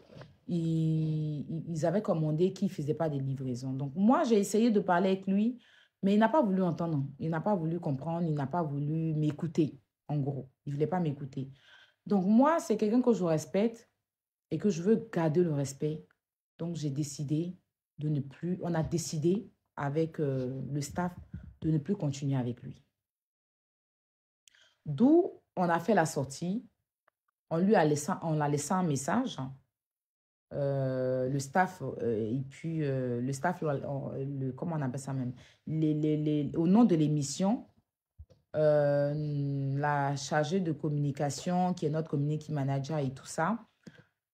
ils, avaient commandé qu'ils ne faisaient pas de livraison. Donc, moi, j'ai essayé de parler avec lui mais il n'a pas voulu entendre, il n'a pas voulu comprendre, il n'a pas voulu m'écouter, en gros. Il ne voulait pas m'écouter. Donc moi, c'est quelqu'un que je respecte et que je veux garder le respect. Donc j'ai décidé de ne plus, on a décidé avec euh, le staff de ne plus continuer avec lui. D'où on a fait la sortie, on lui a laissé, on a laissé un message euh, le staff, euh, et puis euh, le staff, le, comment on appelle ça même, les, les, au nom de l'émission, la chargée de communication, qui est notre community manager et tout ça,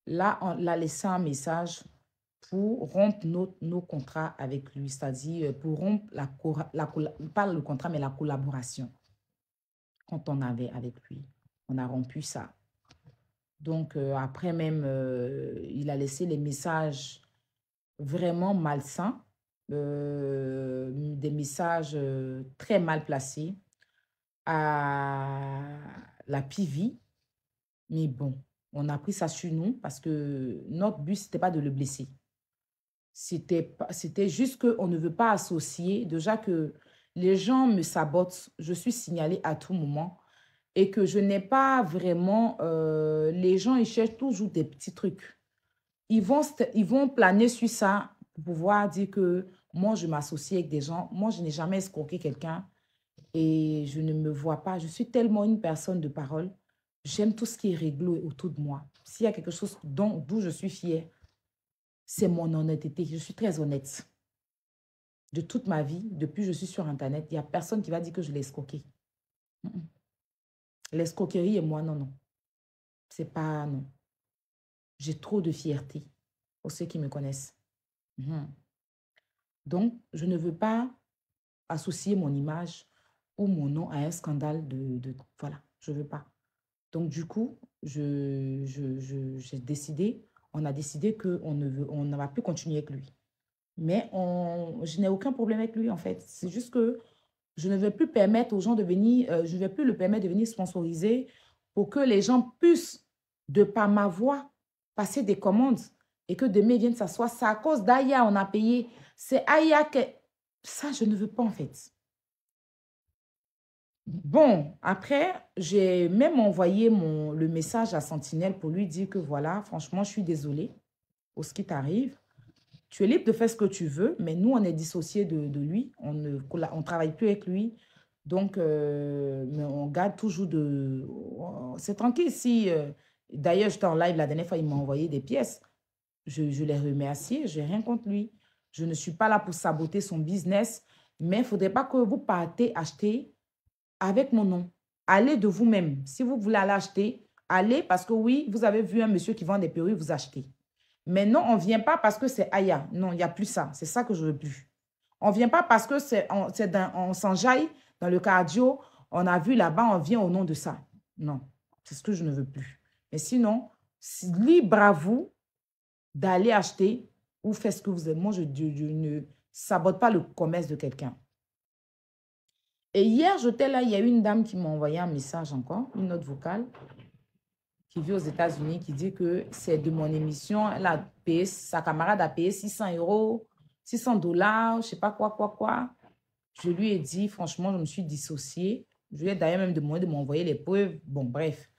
là, on l'a laissé un message pour rompre nos, nos contrats avec lui, c'est-à-dire pour rompre la, la, pas le contrat, mais la collaboration quand on avait avec lui. On a rompu ça. Donc, euh, après même, euh, il a laissé les messages vraiment malsains, euh, des messages très mal placés. à la PV. Mais bon, on a pris ça sur nous parce que notre but, ce n'était pas de le blesser. C'était juste qu'on ne veut pas associer. Déjà que les gens me sabotent, je suis signalée à tout moment et que je n'ai pas vraiment... Euh, les gens, ils cherchent toujours des petits trucs. Ils vont, ils vont planer sur ça pour pouvoir dire que moi, je m'associe avec des gens. Moi, je n'ai jamais escroqué quelqu'un et je ne me vois pas. Je suis tellement une personne de parole. J'aime tout ce qui est réglo autour de moi. S'il y a quelque chose d'où je suis fière, c'est mon honnêteté. Je suis très honnête. De toute ma vie, depuis que je suis sur Internet, il n'y a personne qui va dire que je l'ai escroqué. L'escroquerie et moi, non, non. C'est pas, non. J'ai trop de fierté pour ceux qui me connaissent. Mhm. Donc, je ne veux pas associer mon image ou mon nom à un scandale de... voilà, je ne veux pas. Donc, du coup, j'ai je, je, décidé, on a décidé qu'on ne veut, on va plus continuer avec lui. Mais on, je n'ai aucun problème avec lui, en fait. C'est juste que je ne vais plus permettre aux gens de venir, euh, je ne vais plus le permettre de venir sponsoriser pour que les gens puissent, de par ma voix, passer des commandes et que demain viennent s'asseoir. C'est à cause d'Aya, on a payé. C'est Aya que... Ça, je ne veux pas, en fait. Bon, après, j'ai même envoyé le message à Sentinelle pour lui dire que voilà, franchement, je suis désolée pour ce qui t'arrive. Tu es libre de faire ce que tu veux, mais nous, on est dissociés de, lui. On ne on travaille plus avec lui. Donc, euh, mais on garde toujours de... C'est tranquille si... Euh, d'ailleurs, j'étais en live la dernière fois, il m'a envoyé des pièces. Je, je les remercie, je n'ai rien contre lui. Je ne suis pas là pour saboter son business, mais il ne faudrait pas que vous partez acheter avec mon nom. Allez de vous-même. Si vous voulez aller acheter, allez parce que oui, vous avez vu un monsieur qui vend des perruques, vous achetez. Mais non, on ne vient pas parce que c'est Aya. Non, il n'y a plus ça. C'est ça que je veux plus. On ne vient pas parce que c'est on, on s'enjaille dans le cardio. On a vu là-bas, on vient au nom de ça. Non, c'est ce que je ne veux plus. Mais sinon, libre à vous d'aller acheter ou faire ce que vous aimez. Moi, je, je ne sabote pas le commerce de quelqu'un. Et hier, j'étais là, il y a une dame qui m'a envoyé un message encore, une note vocale, qui vit aux États-Unis, qui dit que c'est de mon émission. Elle a sa camarade a payé 600 euros, 600 dollars, je ne sais pas quoi, quoi, quoi. Je lui ai dit, franchement, je me suis dissociée. Je lui ai d'ailleurs même demandé de m'envoyer les preuves. Bon, bref.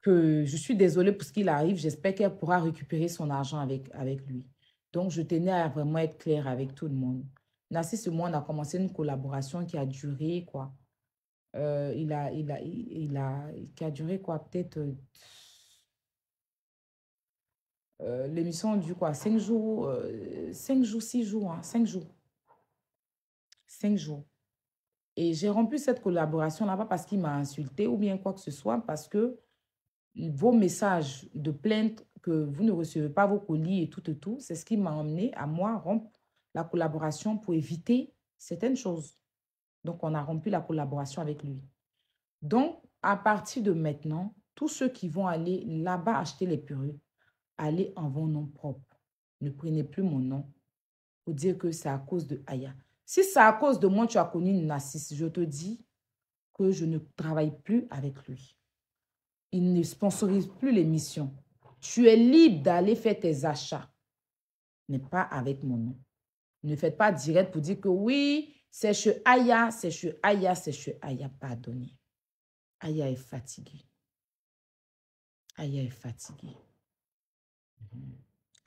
Que je suis désolée pour ce qu'il arrive. J'espère qu'elle pourra récupérer son argent avec, avec lui. Donc, je tenais à vraiment être claire avec tout le monde. Narcisse et moi, on a commencé une collaboration qui a duré, quoi. Euh, il, a, il, a, il, a, qui a duré, quoi, peut-être... Euh, euh, l'émission a duré, quoi, cinq jours, cinq jours, six jours, hein, cinq jours. Cinq jours. Et j'ai rompu cette collaboration là-bas parce qu'il m'a insulté ou bien quoi que ce soit, parce que vos messages de plainte que vous ne recevez pas vos colis et tout et tout, c'est ce qui m'a emmené à moi rompre la collaboration pour éviter certaines choses. Donc, on a rompu la collaboration avec lui. Donc, à partir de maintenant, tous ceux qui vont aller là-bas acheter les perruques, allez en vos noms propres. Ne prenez plus mon nom pour dire que c'est à cause de Aya. Si c'est à cause de moi, tu as connu une je te dis que je ne travaille plus avec lui. Il ne sponsorise plus l'émission. Tu es libre d'aller faire tes achats, mais pas avec mon nom. Ne faites pas direct pour dire que oui, c'est chez Aya, c'est chez Aya, c'est chez Aya. Pardonnez. Aya est fatigué. Aya est fatigué. Mhm.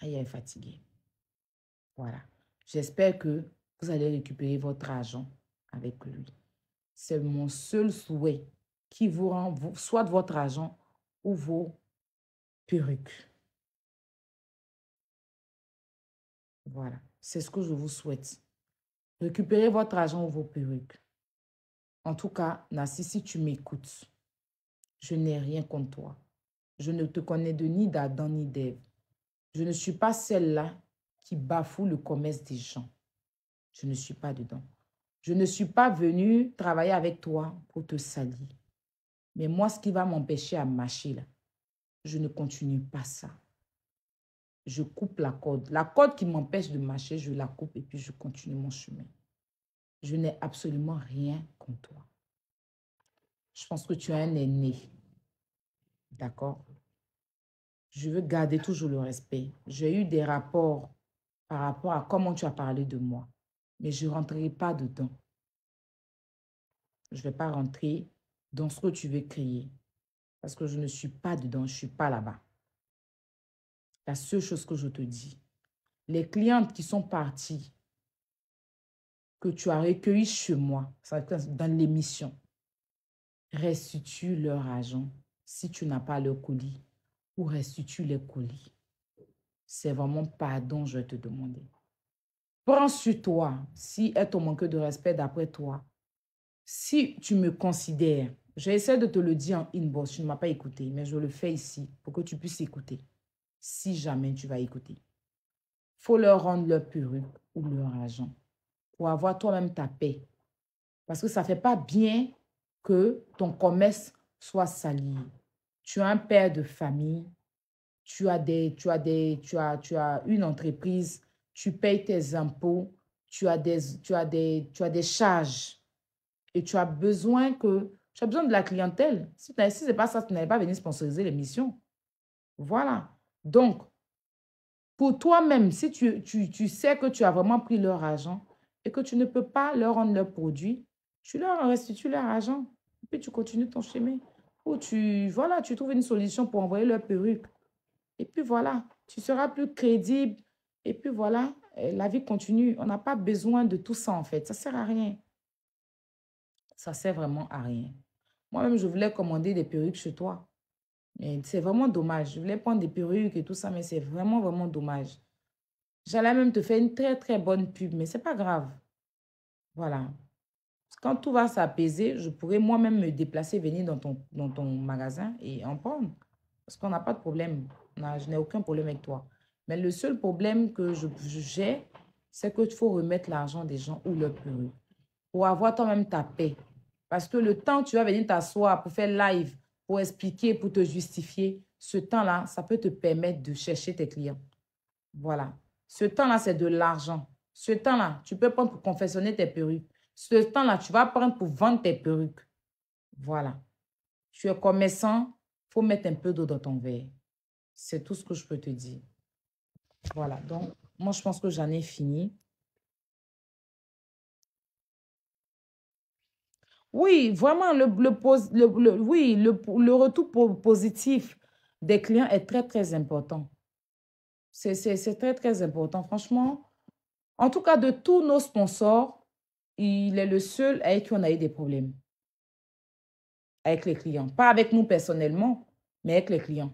Aya est fatigué. Voilà. J'espère que vous allez récupérer votre argent avec lui. C'est mon seul souhait qui vous rend soit votre argent ou vos perruques. Voilà. C'est ce que je vous souhaite. Récupérez votre argent ou vos perruques. En tout cas, Nassi, si tu m'écoutes, je n'ai rien contre toi. Je ne te connais de ni d'Adam ni d'Ève. Je ne suis pas celle-là qui bafoue le commerce des gens. Je ne suis pas dedans. Je ne suis pas venue travailler avec toi pour te salir. Mais moi, ce qui va m'empêcher à marcher, là, je ne continue pas ça je coupe la corde. La corde qui m'empêche de marcher, je la coupe et puis je continue mon chemin. Je n'ai absolument rien contre toi. Je pense que tu es un aîné. D'accord? Je veux garder toujours le respect. J'ai eu des rapports par rapport à comment tu as parlé de moi. Mais je ne rentrerai pas dedans. Je ne vais pas rentrer dans ce que tu veux créer. Parce que je ne suis pas dedans, je ne suis pas là-bas. La seule chose que je te dis, les clientes qui sont parties, que tu as recueillies chez moi, dans l'émission, restitue leur argent si tu n'as pas le colis ou restitue les colis. C'est vraiment pardon, je vais te demander. Prends sur toi si est ton manque de respect d'après toi. Si tu me considères, j'essaie de te le dire en inbox, tu ne m'as pas écouté, mais je le fais ici pour que tu puisses écouter. Si jamais tu vas écouter. faut leur rendre leur perruque ou leur argent pour avoir toi-même ta paix. Parce que ça ne fait pas bien que ton commerce soit sali. Tu as un père de famille, tu as, des, tu, as des, tu, as, tu as une entreprise, tu payes tes impôts, tu as des, tu as des, tu as des charges et tu as besoin que tu as besoin de la clientèle. Si, si ce n'est pas ça, tu n'allais pas venir sponsoriser l'émission. Voilà. Donc, pour toi-même, si tu, sais que tu as vraiment pris leur argent et que tu ne peux pas leur rendre leurs produits, tu leur restitues leur argent. Et puis tu continues ton chemin. Ou tu, voilà, tu trouves une solution pour envoyer leur perruque. Et puis voilà, tu seras plus crédible. Et puis voilà, la vie continue. On n'a pas besoin de tout ça en fait. Ça ne sert à rien. Ça ne sert vraiment à rien. Moi-même, je voulais commander des perruques chez toi. Mais c'est vraiment dommage. Je voulais prendre des perruques et tout ça, mais c'est vraiment, vraiment dommage. J'allais même te faire une très, très bonne pub, mais c'est pas grave. Voilà. Quand tout va s'apaiser, je pourrais moi-même me déplacer, venir dans ton, dans ton magasin et en prendre. Parce qu'on n'a pas de problème. je n'ai aucun problème avec toi. Mais le seul problème que j'ai, c'est qu'il faut remettre l'argent des gens ou leur perruque pour avoir toi-même ta paix. Parce que le temps que tu vas venir t'asseoir pour faire live, pour expliquer, pour te justifier, ce temps-là, ça peut te permettre de chercher tes clients. Voilà. Ce temps-là, c'est de l'argent. Ce temps-là, tu peux prendre pour confectionner tes perruques. Ce temps-là, tu vas prendre pour vendre tes perruques. Voilà. Tu es commerçant, il faut mettre un peu d'eau dans ton verre. C'est tout ce que je peux te dire. Voilà. Donc, moi, je pense que j'en ai fini. Oui, vraiment, le, retour positif des clients est très, très important. C'est très, très important. Franchement, en tout cas, de tous nos sponsors, il est le seul avec qui on a eu des problèmes. Avec les clients. Pas avec nous personnellement, mais avec les clients.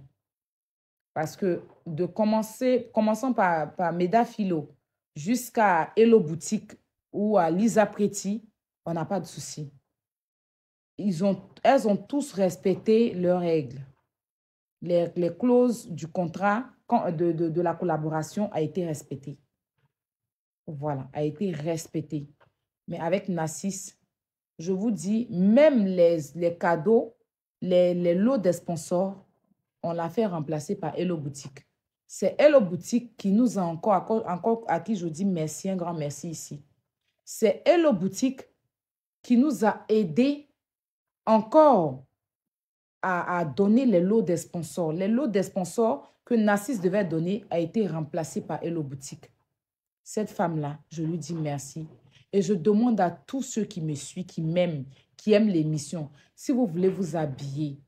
Parce que de commencer, par, par Meda Philo jusqu'à Hello Boutique ou à Lisa Preti, on n'a pas de souci. Ils ont, elles ont tous respecté leurs règles. Les, clauses du contrat de, de, de, la collaboration a été respectée. Voilà, a été respectée. Mais avec Nassis, je vous dis, même les, les cadeaux, les, les lots des sponsors, on l'a fait remplacer par Hello Boutique. C'est Hello Boutique qui nous a encore, encore, à qui je dis merci, un grand merci ici. C'est Hello Boutique qui nous a aidés encore à, donner les lots des sponsors. Les lots des sponsors, que Narcisse devait donner a été remplacé par Hello Boutique. Cette femme-là, je lui dis merci. Et je demande à tous ceux qui me suivent, qui m'aiment, qui aiment l'émission, si vous voulez vous habiller.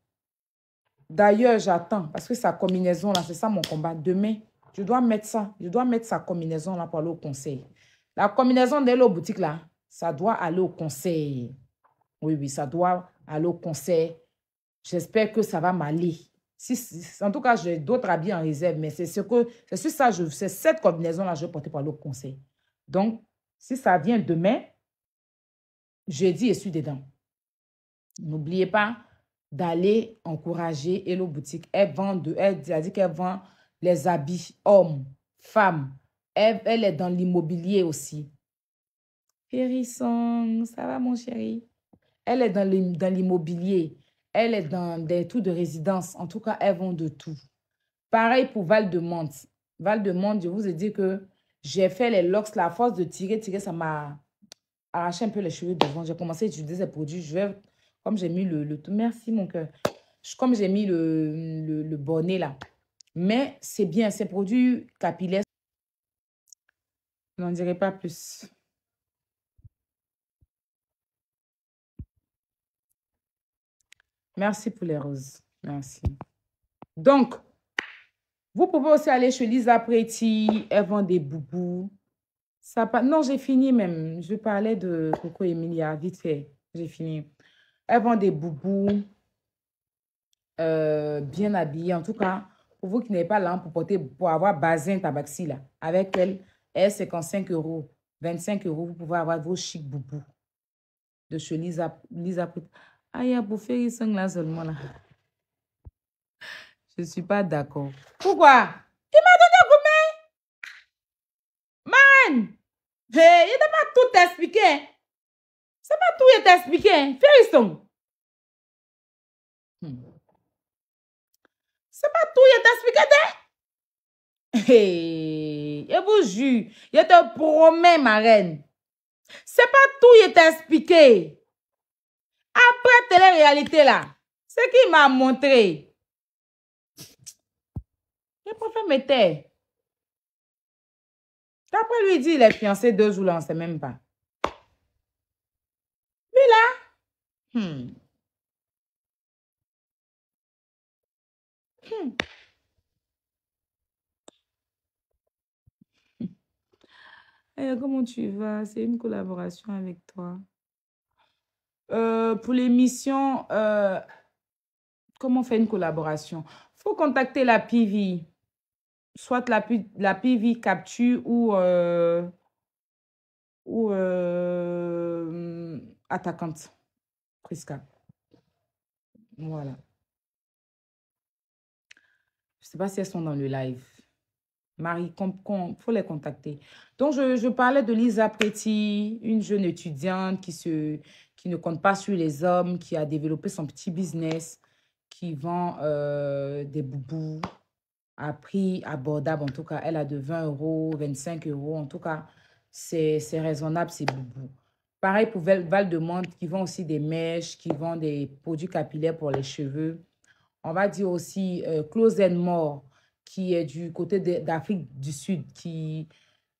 D'ailleurs, j'attends, parce que sa combinaison-là, c'est ça mon combat. Demain, je dois mettre ça. Je dois mettre sa combinaison-là pour aller au conseil. La combinaison d'Hello Boutique, là, ça doit aller au conseil. Oui, oui, ça doit aller au conseil. J'espère que ça va m'aller. Si, en tout cas, j'ai d'autres habits en réserve, mais c'est ce que c'est ça, c'est cette combinaison-là je vais porter pour le conseil. Donc, si ça vient demain, jeudi, je suis dedans. N'oubliez pas d'aller encourager Hello Boutique. Elle vend de, elle qu'elle vend les habits hommes, femmes. Elle, elle est dans l'immobilier aussi. Hérisson, ça va mon chéri? Elle est dans l'immobilier. Elle est dans des tours de résidence. En tout cas, elles vont de tout. Pareil pour Val-de-Monde. Val-de-Monde, je vous ai dit que j'ai fait les locks. La force de tirer, tirer, ça m'a arraché un peu les cheveux devant. J'ai commencé à utiliser ces produits. Je vais, Comme j'ai mis le, le... Merci, mon cœur. Comme j'ai mis le, le, le bonnet là. Mais c'est bien, ces produits capillaires. Je n'en dirai pas plus. Merci pour les roses. Merci. Donc, vous pouvez aussi aller chez Lisa Preti. Elle vend des boubous. Ça. Non, j'ai fini même. Je parlais de Coco Emilia, vite fait. J'ai fini. Elle vend des boubous. Euh, bien habillés. En tout cas, pour vous qui n'avez pas l'âme pour porter, avoir Bazin Tabaxi là, avec elle, elle, 55 euros, 25 euros, vous pouvez avoir vos chic boubous de chez Lisa, Lisa. Aïe, pour faire ils là seulement là. Je suis pas d'accord. Pourquoi? Il m'a donné combien? Man! Hey, il n'a pas tout expliqué. C'est pas tout il t'a expliqué. Fais son. Hmm. C'est pas tout il t'a expliqué. Hey, je vous jure, je te promets, ma reine. C'est pas tout il t'a télé-réalité là, ce qu'il m'a montré, je préfère me taire. Après lui dit, il est fiancé deux jours on ne sait même pas. Lui là, hmm. Hmm. Comment tu vas? C'est une collaboration avec toi. Euh, pour l'émission, euh, comment on fait une collaboration? Il faut contacter la PV. Soit la, PV Capture ou, euh, ou attaquante. Prisca. Voilà. Je ne sais pas si elles sont dans le live. Marie, il faut les contacter. Donc, je, parlais de Lisa Petit, une jeune étudiante qui se, qui ne compte pas sur les hommes, qui a développé son petit business, qui vend euh, des boubous à prix abordable. En tout cas, elle a de 20 euros, 25 euros. En tout cas, c'est raisonnable, ces boubous. Pareil pour Val de Monde, qui vend aussi des mèches, qui vend des produits capillaires pour les cheveux. On va dire aussi euh, Close and More, qui est du côté d'Afrique du Sud, qui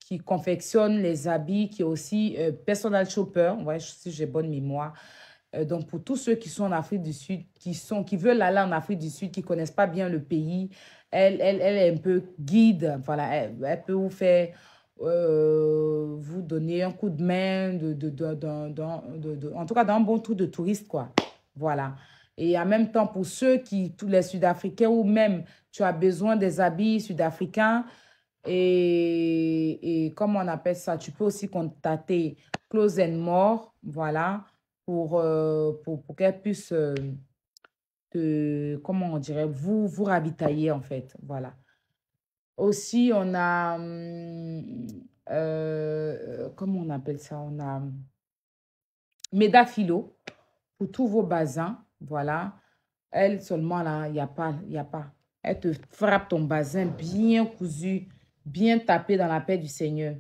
qui confectionne les habits, qui est aussi euh, personal shopper, ouais, si j'ai bonne mémoire. Euh, donc, pour tous ceux qui sont en Afrique du Sud, qui, sont, qui veulent aller en Afrique du Sud, qui ne connaissent pas bien le pays, elle, elle, elle est un peu guide. Voilà, elle, peut vous faire, euh, vous donner un coup de main, de, de, de, de, en tout cas, d'un bon tour de touriste, quoi. Voilà. Et en même temps, pour ceux qui, tous les Sud-Africains, ou même tu as besoin des habits sud-africains, et, et comme on appelle ça, tu peux aussi contacter Close and More, voilà, pour, euh, pour, pour qu'elle puisse, euh, te, comment on dirait, vous, vous ravitailler en fait, voilà. Aussi, on a, hum, euh, comment on appelle ça, on a Médafilo pour tous vos basins, voilà. Elle seulement là, il n'y a pas, a pas. Elle te frappe ton basin bien cousu, bien tapé dans la paix du Seigneur.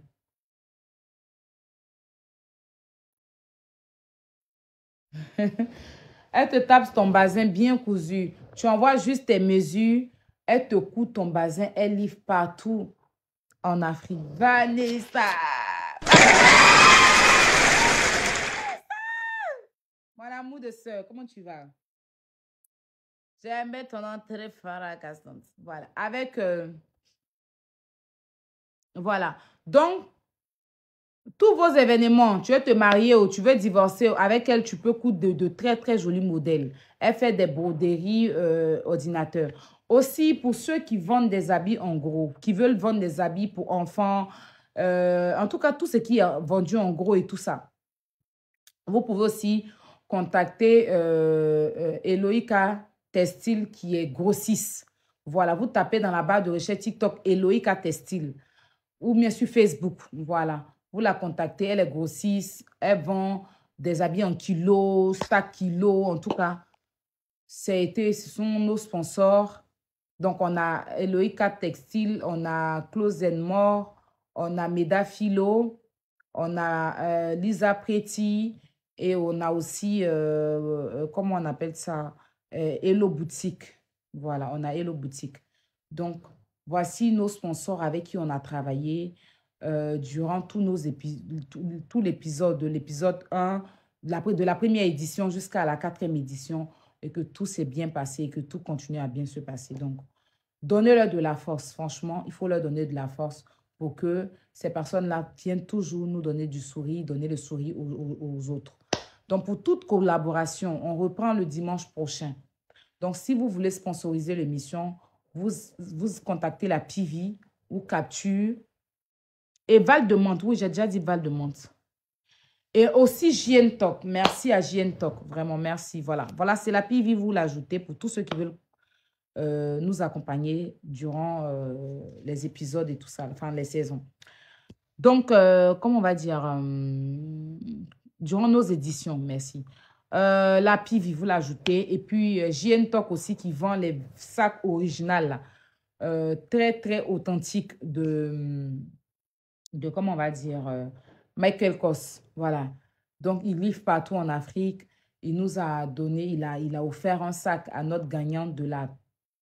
elle te tape ton basin bien cousu. Tu envoies juste tes mesures. Elle te coud ton basin. Elle livre partout en Afrique. Vanessa! Mon amour de soeur, comment tu vas? J'aime ton entrée fracassante. Voilà. Avec... Euh, voilà. Donc, tous vos événements, tu veux te marier ou tu veux divorcer, avec elle, tu peux coudre de, très, très jolis modèles. Elle fait des broderies euh, ordinateurs. Aussi, pour ceux qui vendent des habits en gros, qui veulent vendre des habits pour enfants, euh, en tout cas, tout ce qui est vendu en gros et tout ça. Vous pouvez aussi contacter euh, euh Eloïka Textile qui est grossiste. Voilà, vous tapez dans la barre de recherche TikTok Eloïka Textile ou bien sur Facebook. Voilà. Vous la contactez, elle est grossiste, elle vend des habits en kilos, 5 kilos, en tout cas. Été, ce sont nos sponsors. Donc, on a Eloïka Textile, on a Close More, on a Meda Philo, on a euh, Lisa Preti Et on a aussi, euh, comment on appelle ça, Hello Boutique. Voilà, on a Hello Boutique. Donc, voici nos sponsors avec qui on a travaillé durant tous nos tout, l'épisode, de l'épisode 1, de la, de la première édition jusqu'à la quatrième édition, et que tout s'est bien passé, et que tout continue à bien se passer. Donc, donnez-leur de la force. Franchement, il faut leur donner de la force pour que ces personnes-là viennent toujours nous donner du sourire, donner le sourire aux, autres. Donc, pour toute collaboration, on reprend le dimanche prochain. Donc, si vous voulez sponsoriser l'émission, vous, vous contactez la PV ou Capture. Et Val de oui, j'ai déjà dit Val de. Et aussi JN Talk. Merci à JN Talk. Vraiment, merci. Voilà, voilà c'est la PV, vous l'ajoutez pour tous ceux qui veulent euh, nous accompagner durant euh, les épisodes et tout ça, enfin les saisons. Donc, euh, comment on va dire, durant nos éditions, merci. la PIV, vous l'ajoutez. Et puis, JN Talk aussi qui vend les sacs originaux, très, très authentiques de, de, comment on va dire, Michael Kos. Voilà. Donc, il livre partout en Afrique. Il nous a donné, il a, il a offert un sac à notre gagnante de la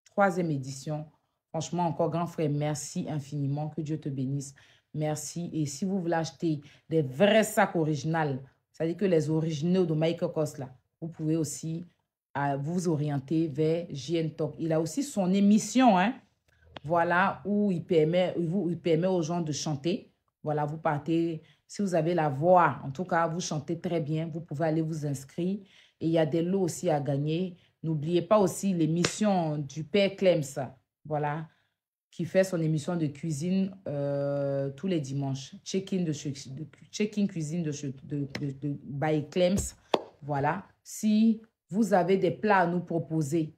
troisième édition. Franchement, encore grand frère, merci infiniment. Que Dieu te bénisse. Merci. Et si vous voulez acheter des vrais sacs originaux, c'est-à-dire que les originaux de Michael Kos, là, vous pouvez aussi euh, vous orienter vers JN Talk. Il a aussi son émission, hein, voilà, où il permet, où permet aux gens de chanter. Voilà, vous partez, si vous avez la voix, en tout cas, vous chantez très bien, vous pouvez aller vous inscrire. Et il y a des lots aussi à gagner. N'oubliez pas aussi l'émission du Père Clems, voilà, qui fait son émission de cuisine euh, tous les dimanches. Check-in de, check cuisine de, de, de, by Clems. Voilà. Si vous avez des plats à nous proposer,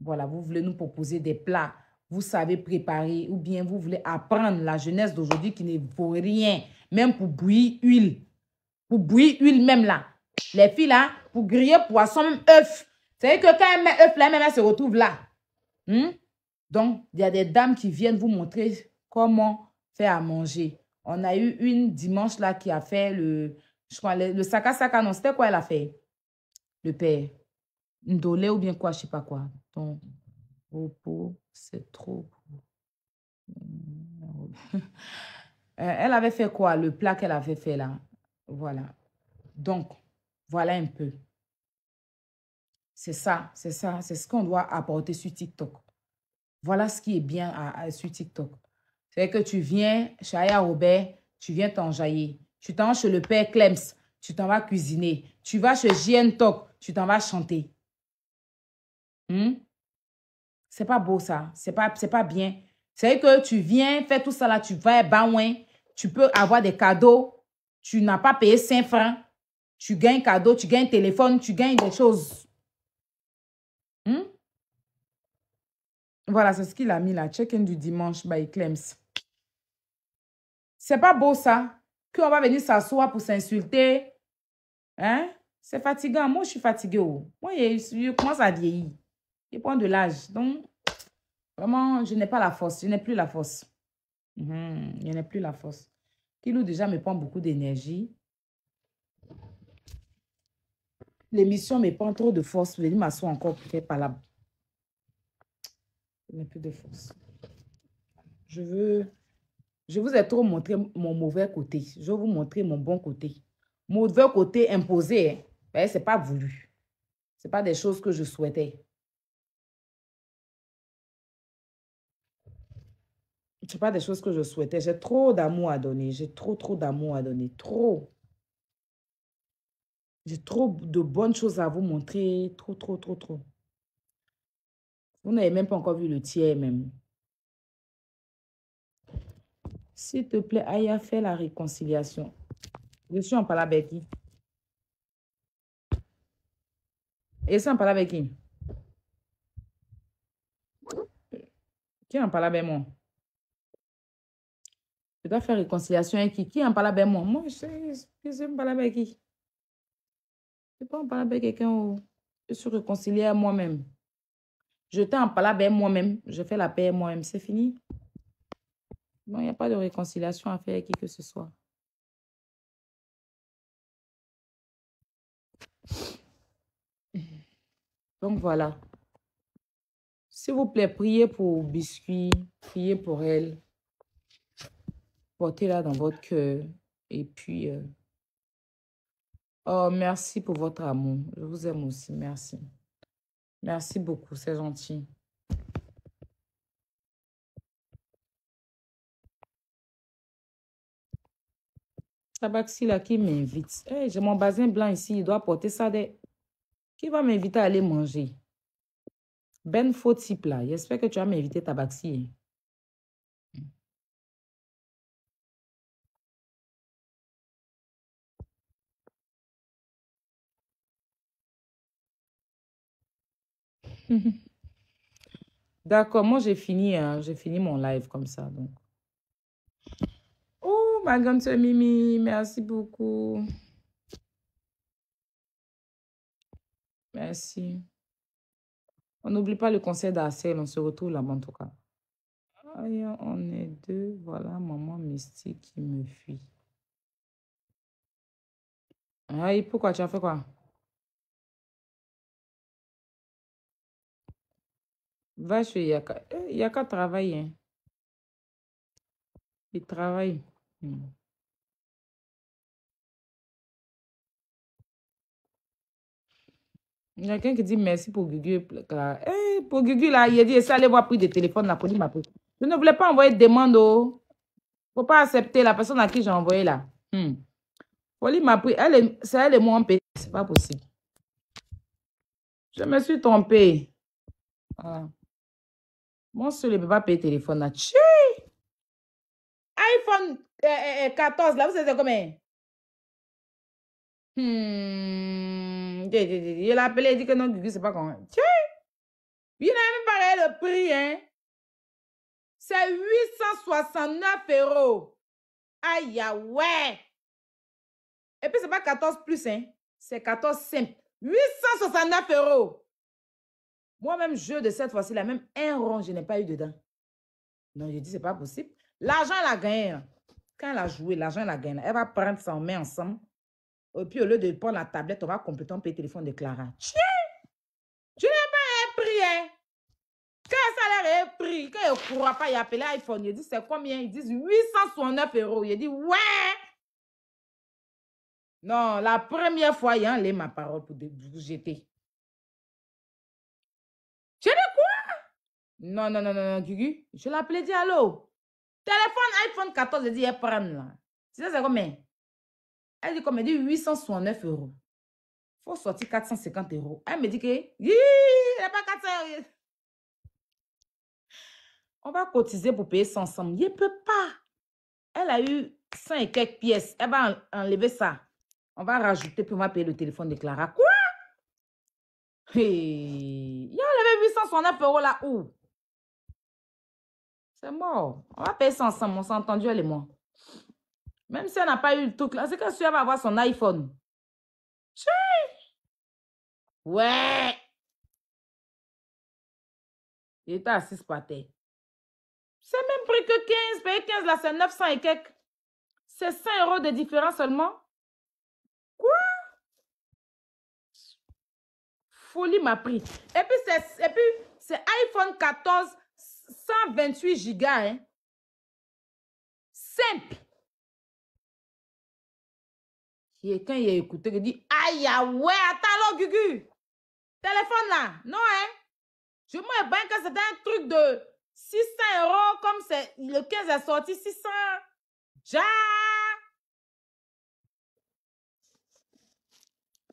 voilà, vous voulez nous proposer des plats, vous savez préparer, ou bien vous voulez apprendre la jeunesse d'aujourd'hui qui ne vaut rien, même pour bouillir huile. Pour bouillir huile même là. Les filles là, pour griller poisson, même œuf. C'est que quand elle met œuf là, elle se retrouve là. Hmm? Donc, il y a des dames qui viennent vous montrer comment faire à manger. On a eu une dimanche là qui a fait le, je crois, le, non, c'était quoi elle a fait? Le père. Une dolé ou bien quoi, je sais pas quoi. Donc, c'est trop. Elle avait fait quoi? Le plat qu'elle avait fait là. Voilà. Donc, voilà un peu. C'est ça, c'est ça, c'est ce qu'on doit apporter sur TikTok. Voilà ce qui est bien sur TikTok. C'est que tu viens chez Aya Robert, tu viens t'enjailler. Tu t'en vas chez le père Clems, tu t'en vas cuisiner. Tu vas chez JN Talk, tu t'en vas chanter. Hmm? C'est pas beau ça, c'est pas, pas bien. C'est que tu viens faire tout ça là, tu vas à Baouin, tu peux avoir des cadeaux, tu n'as pas payé 5 francs, tu gagnes cadeau, tu gagnes téléphone, tu gagnes des choses. Hmm? Voilà, c'est ce qu'il a mis là. Check-in du dimanche by Clems. C'est pas beau ça. Qu'on va venir s'asseoir pour s'insulter. Hein? C'est fatigant. Moi, je suis fatiguée. Oh. Moi, je, commence à vieillir. Je prends de l'âge. Donc, vraiment, je n'ai pas la force. Je n'ai plus la force. Mhm, je n'ai plus la force. Kilou déjà me prend beaucoup d'énergie. L'émission me prend trop de force. Je vais m'asseoir encore pour faire là. N'ai plus de force. Je veux... Je vous ai trop montré mon mauvais côté. Je vais vous montrer mon bon côté. Mauvais côté imposé, hein. ben, ce n'est pas voulu. Ce n'est pas des choses que je souhaitais. Ce n'est pas des choses que je souhaitais. J'ai trop d'amour à donner. J'ai trop, trop d'amour à donner. Trop. J'ai trop de bonnes choses à vous montrer. Trop, trop, trop, trop. Vous n'avez même pas encore vu le tiers même. S'il te plaît, Aya, fais la réconciliation. Je suis en parle avec qui? Et ça en parle avec qui? Qui en parle avec moi? Je dois faire réconciliation avec qui? Qui en parle avec moi? Moi, je sais, je sais parler avec qui? Je ne peux pas en parler avec quelqu'un. Je suis réconciliée à moi-même. Je t'ai en moi-même. Je fais la paix moi-même. C'est fini. Non, il n'y a pas de réconciliation à faire avec qui que ce soit. Donc voilà. S'il vous plaît, priez pour Biscuit, priez pour elle. Portez-la dans votre cœur. Et puis, euh, oh, merci pour votre amour. Je vous aime aussi. Merci. Merci beaucoup, c'est gentil. Tabaxi là qui m'invite. Hey, J'ai mon basin blanc ici, il doit porter ça. Qui va m'inviter à aller manger? Ben faux type là. J'espère que tu vas m'inviter Tabaxi. Hein. D'accord, moi j'ai fini, hein, j'ai fini mon live comme ça. Donc. Oh, ma grande soeur Mimi, merci beaucoup. Merci. On n'oublie pas le conseil d'Arcel, on se retrouve là-bas en tout cas. Aïe, on est deux, voilà, maman mystique qui me fuit. Aïe, pourquoi tu as fait quoi? Va chez Yaka. Eh, Yaka travaille, hein. Il travaille. Hmm. Il y a quelqu'un qui dit merci pour Gugu. Eh, pour Gugu, là, il a dit, ça allait voir pris de téléphone, la m'a pris. Je ne voulais pas envoyer de demande. Oh. faut pas accepter la personne à qui j'ai envoyé là. Hmm. M'a pris. Elle est- C'est elle et moi en paix. C'est pas possible. Je me suis trompée. Voilà. Mon seul ne peut pas payer téléphone là. Tchi! iPhone euh, euh, euh, 14 là, vous savez combien? Hmm. Je l'ai appelé, il dit que non, Gugu, c'est pas comment. Tchi! Il n'a même pas le prix, hein. C'est 869 euros. Aïe, ouais. Et puis, c'est pas 14 plus, hein. C'est 14 simple. 869 euros. Moi-même, jeu de cette fois-ci, là, même un rond, je n'ai pas eu dedans. Non, je dis, c'est pas possible. L'argent, elle a gagné. Quand elle a joué, l'argent, elle a gagné. Elle va prendre ça, on met ensemble. Et puis, au lieu de prendre la tablette, on va complètement payer le téléphone de Clara. Je n'ai pas hein. Quand ça leur est pris, quand il ne croit pas, il a appelé iPhone. Il dit, c'est combien? Ils disent 869 euros. Il dit, ouais! Non, la première fois, il a enlevé ma parole pour vous jeter. Je dis quoi? Non, non, non, non, non, Gugu. Je l'ai appelé, dit allô. Téléphone iPhone 14, elle dit, elle prend là. Tu sais, c'est combien? Elle dit combien? Elle dit 869 euros. Faut sortir 450 euros. Elle me dit que, il a pas 400 euros. On va cotiser pour payer ça ensemble. Il ne peut pas. Elle a eu 100 et quelques pièces. Elle va en- enlever ça. On va rajouter, puis on payer le téléphone de Clara. Quoi? Hey, il a enlevé 869 euros là où? C'est mort. On va payer ça ensemble. On s'est entendu, elle et moi. Même si elle n'a pas eu le truc là, c'est si elle va avoir son iPhone. Ouais. Il était à 6 par terre. C'est même prix que 15. Payer 15 là, c'est 900 et quelques. C'est 100 euros de différence seulement. Quoi? Folie m'a pris. Et puis, c'est iPhone 14, 128 gigas. Hein? Simple. Quand il a écouté, il dit Aïe, ah ouais, attends là, Gugu. Téléphone là. Non, hein? Je me bien que c'était un truc de 600 euros, comme c'est le 15 est sorti 600. Ja!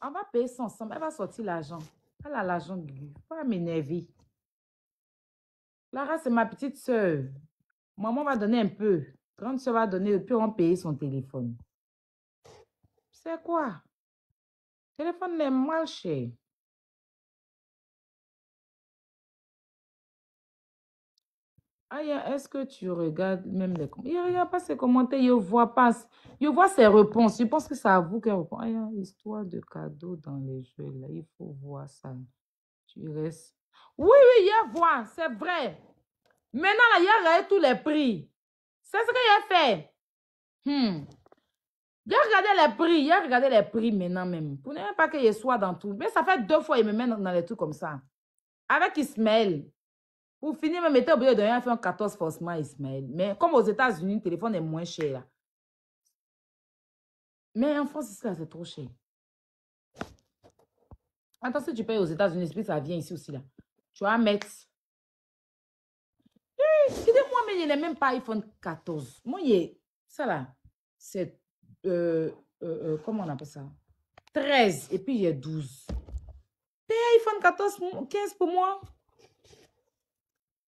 On va payer ça ensemble. Elle va sortir l'argent. Elle a l'argent, Gugu. Pas m'énerver. Lara, c'est ma petite soeur. Maman va donner un peu. Grande soeur va donner, puis on va payer son téléphone. C'est quoi? Téléphone est mal cher. Aya, est-ce que tu regardes même les commentaires? Il regarde pas ses commentaires, il ne voit pas. Il voit ses réponses. Je pense que c'est à vous qu'elle répond. Aya, histoire de cadeaux dans les jeux, là, il faut voir ça. Tu restes. Oui, oui, il voit, c'est vrai. Maintenant, là, il a regardé tous les prix. C'est ce qu'il a fait. Hmm. Il a regardé les prix, il a regardé les prix maintenant même. Pour ne pas qu'il soit dans tout. Mais ça fait deux fois qu'il me met dans les trucs comme ça. Avec Ismaël. Pour finir, me mettait obligé de donner un iPhone 14 forcément Ismaël. Mais comme aux États-Unis, le téléphone est moins cher là. Mais en France, c'est trop cher. Attends, si tu payes aux États-Unis, ça vient ici aussi là. Tu vas mettre. Excusez-moi, mais il n'est même pas iPhone 14. Moi, il. Ça là, c'est euh, euh, euh, comment on appelle ça? 13 et puis il y a 12. Paye iPhone 14, 15 pour moi.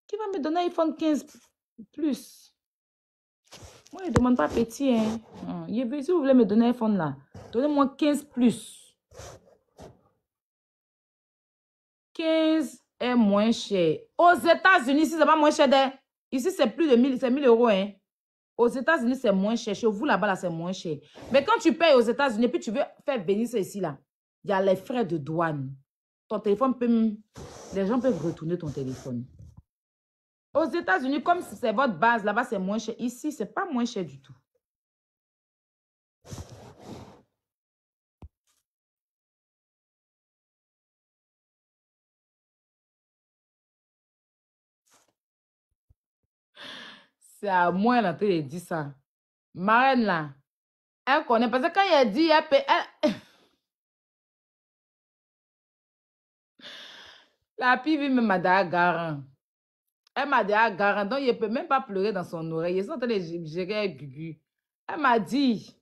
Qui va me donner iPhone 15 plus? Moi, je ne demande pas petit. Hein. Si vous voulez me donner iPhone là, donnez-moi 15 plus. 15 est moins cher. Aux États-Unis, si c'est pas moins cher, ici c'est plus de 1000, c'est 1000 euros. Hein. Aux États-Unis, c'est moins cher. Chez vous, là-bas, là, c'est moins cher. Mais quand tu payes aux États-Unis, puis tu veux faire venir ça ici, là, il y a les frais de douane. Ton téléphone peut... Les gens peuvent retourner ton téléphone. Aux États-Unis, comme c'est votre base, là-bas, c'est moins cher. Ici, c'est pas moins cher du tout. C'est à moi, elle a dit ça. Marraine, là, elle connaît. Parce que quand elle a dit, elle, elle... La pive me m'a dit à garant. Elle m'a dit à garant. Donc, il ne peut même pas pleurer dans son oreille. Il est en train de Gugu. Elle m'a dit,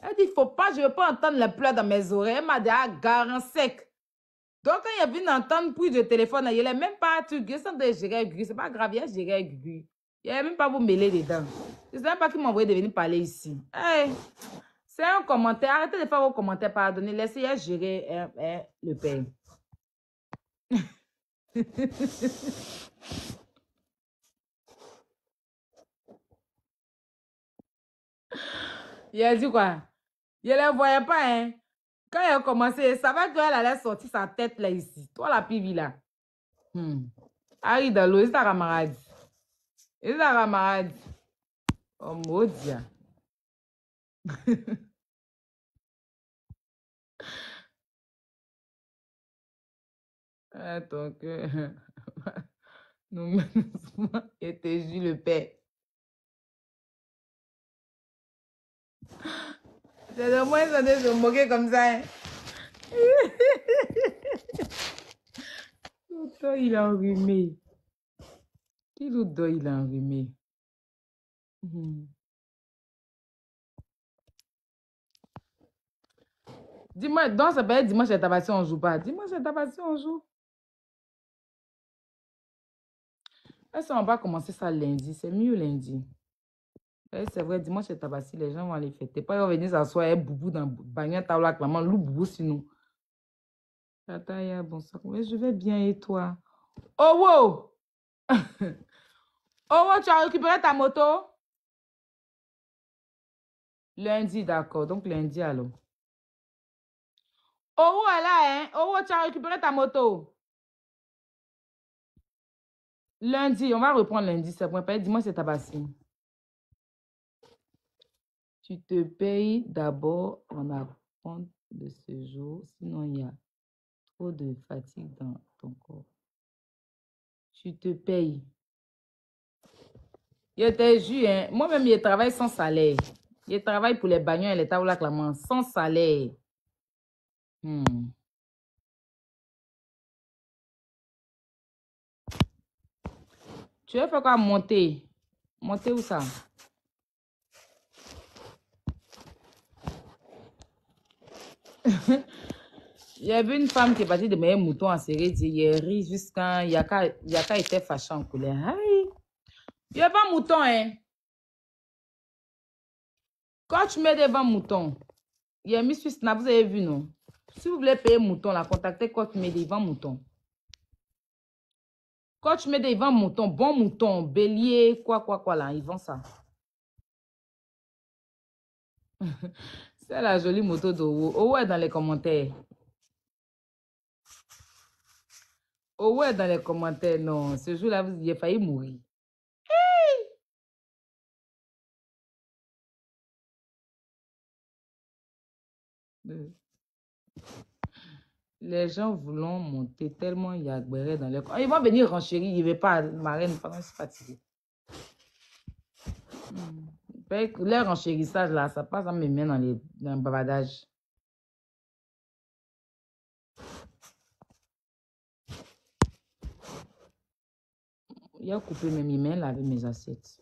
elle dit, il ne faut pas, je ne veux pas entendre les pleurs dans mes oreilles. Elle m'a dit à garant sec. Donc, quand il a venu entendre plus de téléphone, il n'est même pas tout. Il est en train de Gugu. Ce pas grave, il a géré Gugu. Il n'y a même pas vous mêler dedans. Je ne sais pas qui m'a envoyé de venir parler ici. c'est un commentaire. Arrêtez de faire vos commentaires, pardonnez. Laissez gérer hein, hein, le père. il a dit quoi? Il ne le voyait pas, hein? Quand il a commencé, ça va qu'elle allait sortir sa tête là ici. Toi, la pivi là. Hmm. Dans l'eau, c'est ta camarade. C'est ta camarade. Oh, maudit. Attends que... Nous, et te jure le père. C'est de moins en de se moquer comme ça. Hein. Il a enrhumé. Qui il a enrhumé? Dis-moi, dans ça peut être dimanche et tabassé, on joue pas? Dimanche et tabassé, on joue. Est-ce qu'on va commencer ça lundi? C'est mieux lundi. C'est vrai, dimanche et tabassé, les gens vont aller fêter. Pas ils vont venir s'asseoir et boubou dans bagnon taoula clamant, loup boubou sinon. Tata, bonsoir. Mais je vais bien et toi? Oh, wow! oh, tu as récupéré ta moto? Lundi, d'accord. Donc, lundi, alors. Oh, elle là, hein? Oh, tu as récupéré ta moto? Lundi, on va reprendre lundi. C'est bon. Dis-moi, c'est tabassé. Tu te payes d'abord en apprendre de ce jour, sinon il y a trop de fatigue dans ton corps. Tu te payes. Je te jure, hein, moi-même, je travaille sans salaire. Je travaille pour les bagnons et les tables à sans salaire. Hmm. Tu veux faire quoi? Monter? Monter où ça? Y avait une femme qui est partie de mes moutons en série. Il rit jusqu'à Yaka, Yaka était fâché en colère. Aïe. Il n'y a pas mouton, hein. Quand tu mets des vents moutons, il y a mis sur Snap, vous avez vu, non? Si vous voulez payer mouton, la contactez quand tu mets des vents moutons. Quand tu mets des vents moutons, bon mouton, bélier, quoi, quoi, quoi, là, ils vendent ça. C'est la jolie moto d'Owo. Owo est dans les commentaires. Owo est dans les commentaires. Non, ce jour-là, il a failli mourir. Les gens voulont monter tellement il y a dans les Ils vont venir renchérir, il ne veut pas, ma reine, pendant que je suis fatiguée. Hmm. Les renchérissages là, ça passe à mes mains dans, les, dans le bavardage. Il a coupé mes mains, laver mes assiettes.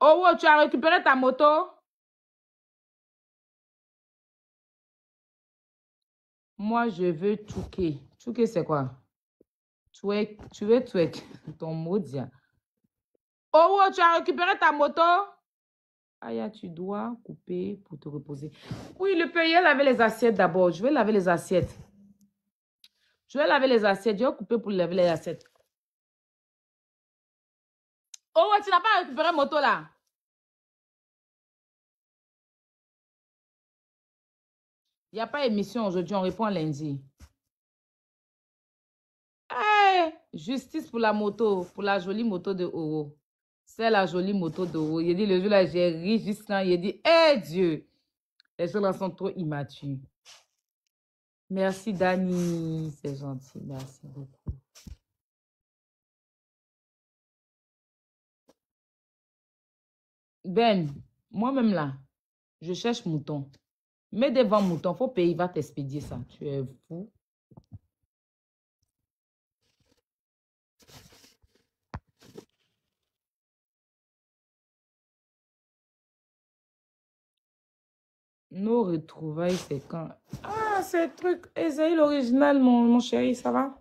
Oh, tu as récupéré ta moto? Moi, je veux touquer. Touquer, c'est quoi? Twerk, tu veux twerk. Ton mot dit. Oh, tu as récupéré ta moto? Aya, tu dois couper pour te reposer. Oui, le pays, laver les assiettes d'abord. Je vais laver les assiettes. Je vais laver les assiettes. Je vais couper pour laver les assiettes. Oh, tu n'as pas récupéré moto là? Il n'y a pas émission aujourd'hui, on répond lundi. Hey, justice pour la moto, pour la jolie moto de Oro. C'est la jolie moto de Oro. Il dit le jour là, j'ai ri juste là. Il dit, hé Dieu, les gens là sont trop immatures. Merci Dani, c'est gentil, merci beaucoup. Ben, moi-même là, je cherche mouton. Mets devant mouton, faut payer, il va t'expédier ça. Tu es fou. Nos retrouvailles, c'est quand? Ah, c'est truc. Esaïe, l'original, mon, mon chéri, ça va?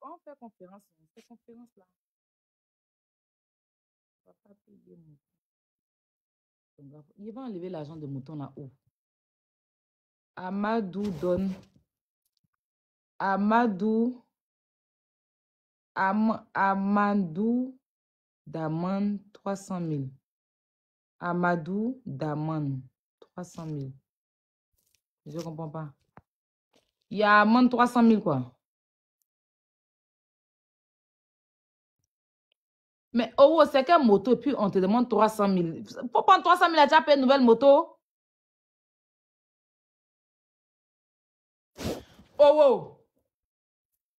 On fait, conférence. On fait conférence là. On va pas payer il va enlever l'argent de mouton là-haut. Amadou donne. Amadou. Am, Amadou Daman 300 000. Amadou Daman 300 000. Je ne comprends pas. Il y a Amand 300 000 quoi. Mais oh, c'est quelle moto, puis on te demande 300 000. Pour prendre 300 000, tu as payé une nouvelle moto. Oh, oh.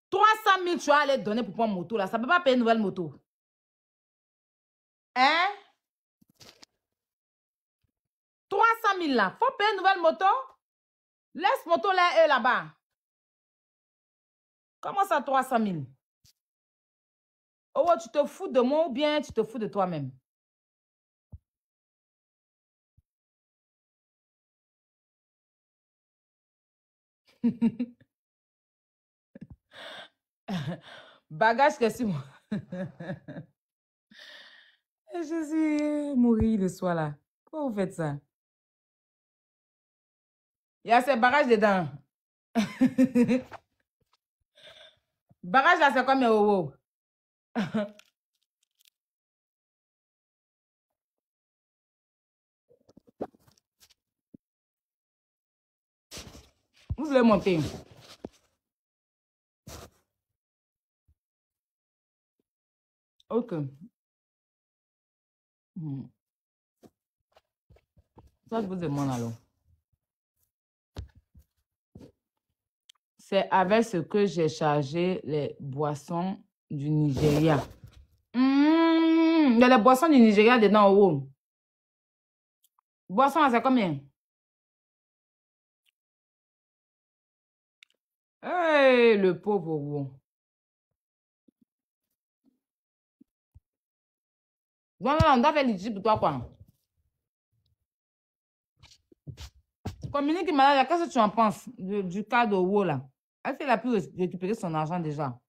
300 000, tu vas aller donner pour prendre moto, là. Ça ne peut pas payer une nouvelle moto. Hein? 300 000, là. faut payer une nouvelle moto? Laisse moto là là-bas. Comment ça, 300 000? Oh, tu te fous de moi ou bien tu te fous de toi-même? Bagage que si moi. Je suis mourir le soir là. Pourquoi vous faites ça? Il y a ces bagages dedans. Bagage là, c'est comme un oh. Vous voulez monter? Ok. Hmm. Ça, je vous demande alors. C'est avec ce que j'ai chargé les boissons du Nigeria. Mmh, il y a les boissons du Nigeria dedans haut. Boisson, c'est combien? Hey, le pauvre vous. Non, non, on doit faire l'ici pour toi, quoi. Communique malade, qu'est-ce que tu en penses du cas de WO, là? Est-ce qu'elle a pu récupérer son argent déjà?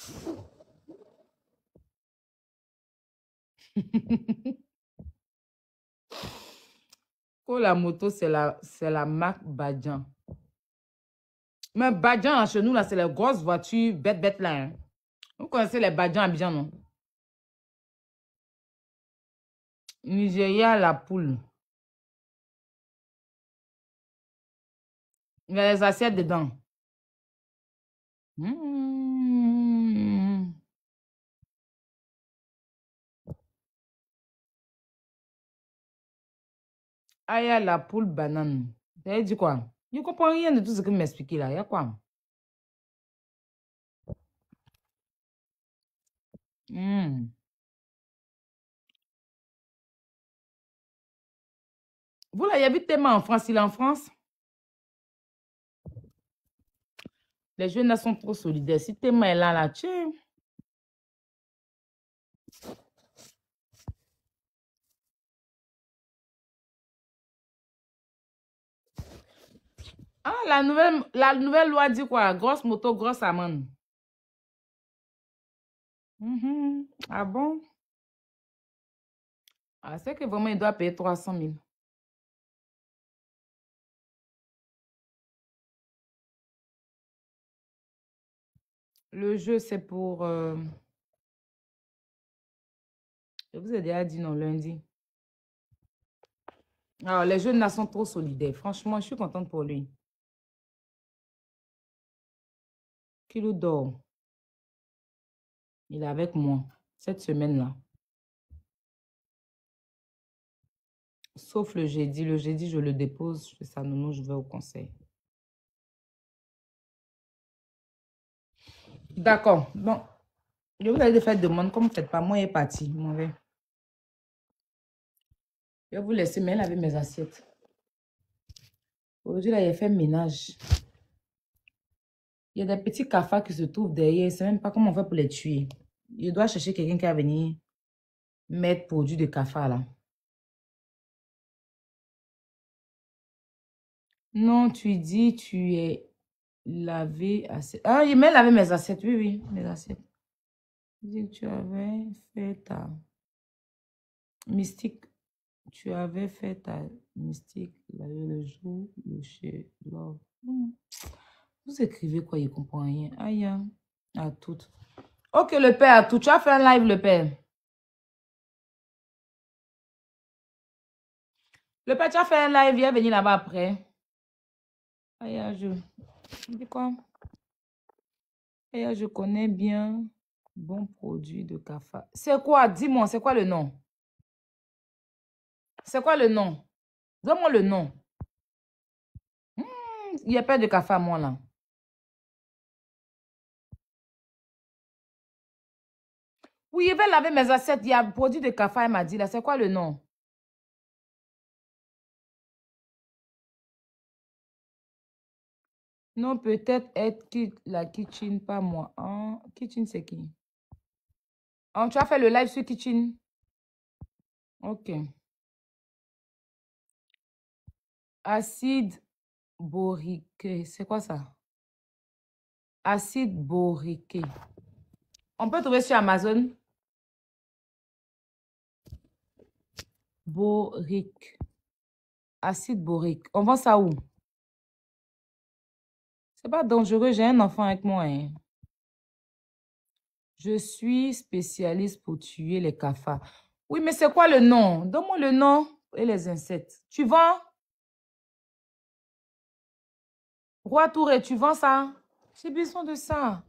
oh, la moto, c'est la, c'est la marque Badjan. Mais Badjan, chez nous, là, c'est les grosses voitures bête, bête, là. Hein. Vous connaissez les Badjan à Abidjan, non? Nigeria, la poule. Il y a les assiettes dedans. Mmh. Aya la poule banane. Ça dit quoi Je comprends rien de tout ce que vous m'expliquez là. Il y a quoi hmm. Vous là, il habite tellement en France. Il est en France? Les jeunes sont trop solidaires. Si Théma est là, là, tu Ah, la nouvelle, la nouvelle loi dit quoi? Grosse moto, grosse amende. Mhm. Ah bon? Ah, c'est que vraiment, il doit payer 300 000. Le jeu, c'est pour... Euh, je vous ai déjà dit non, lundi. Alors, les jeunes là sont trop solidaires. Franchement, je suis contente pour lui. Kilo d'or. Il est avec moi cette semaine-là. Sauf le jeudi. Le jeudi, je le dépose chez sa nounou, je vais au conseil. D'accord. Bon. Je vous avais fait demande. Comme vous ne faites pas, moi, il est parti. Je vais vous laisser, mais laver mes assiettes. Aujourd'hui, là, il a fait ménage. Y a des petits cafards qui se trouvent derrière. Je même pas comment on fait pour les tuer. Je dois chercher quelqu'un qui va venir mettre produit de cafard là. Non, tu dis tu es lavé assez. Ah, il m'a lavé mes assiettes. Oui, oui, mes assiettes. Tu avais fait ta mystique. Tu avais fait ta mystique le jour le chez. Vous écrivez quoi, il comprend rien. Aïe, à tout. Ok, le père, à tout. Tu as fait un live, le père. Le père, tu as fait un live, viens venir là-bas après. Aïe, je... Dis quoi? Aïe, je connais bien bon produit de café. C'est quoi? Dis-moi, c'est quoi le nom? C'est quoi le nom? Donne-moi le nom. Hmm, il n'y a pas de café à moi là. Oui, il va laver mes assiettes. Il y a un produit de café, il m'a dit là. C'est quoi le nom? Non, peut-être être la kitchen, pas moi. Hein? Kitchen, c'est qui? Oh, tu as fait le live sur kitchen? Ok. Acide borique. C'est quoi ça? Acide borique. On peut trouver sur Amazon? Borique. Acide borique. On vend ça où? C'est pas dangereux, j'ai un enfant avec moi. Hein. Je suis spécialiste pour tuer les cafards. Oui, mais c'est quoi le nom? Donne-moi le nom et les insectes. Tu vends? Roi Touré, tu vends ça? J'ai besoin de ça.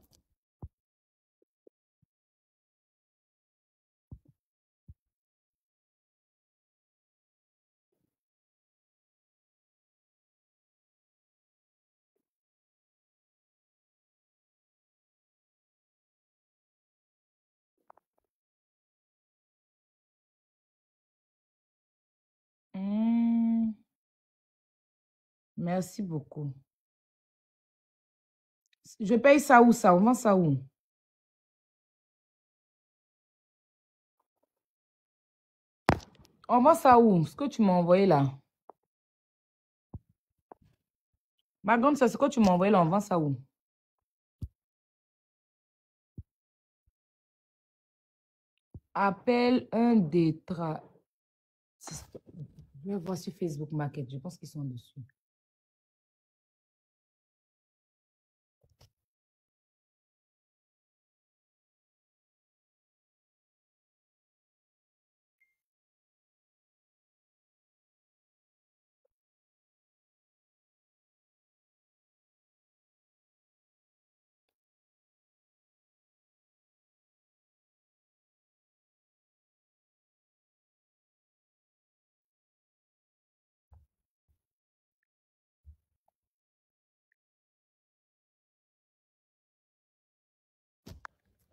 Merci beaucoup. Je paye ça où ça? On vend ça où? On vend ça où? Ce que tu m'as envoyé là. Ma grande, c'est ce que tu m'as envoyé là. On vend ça où? Appelle un des tra... Je vais voir sur Facebook Market. Je pense qu'ils sont dessus.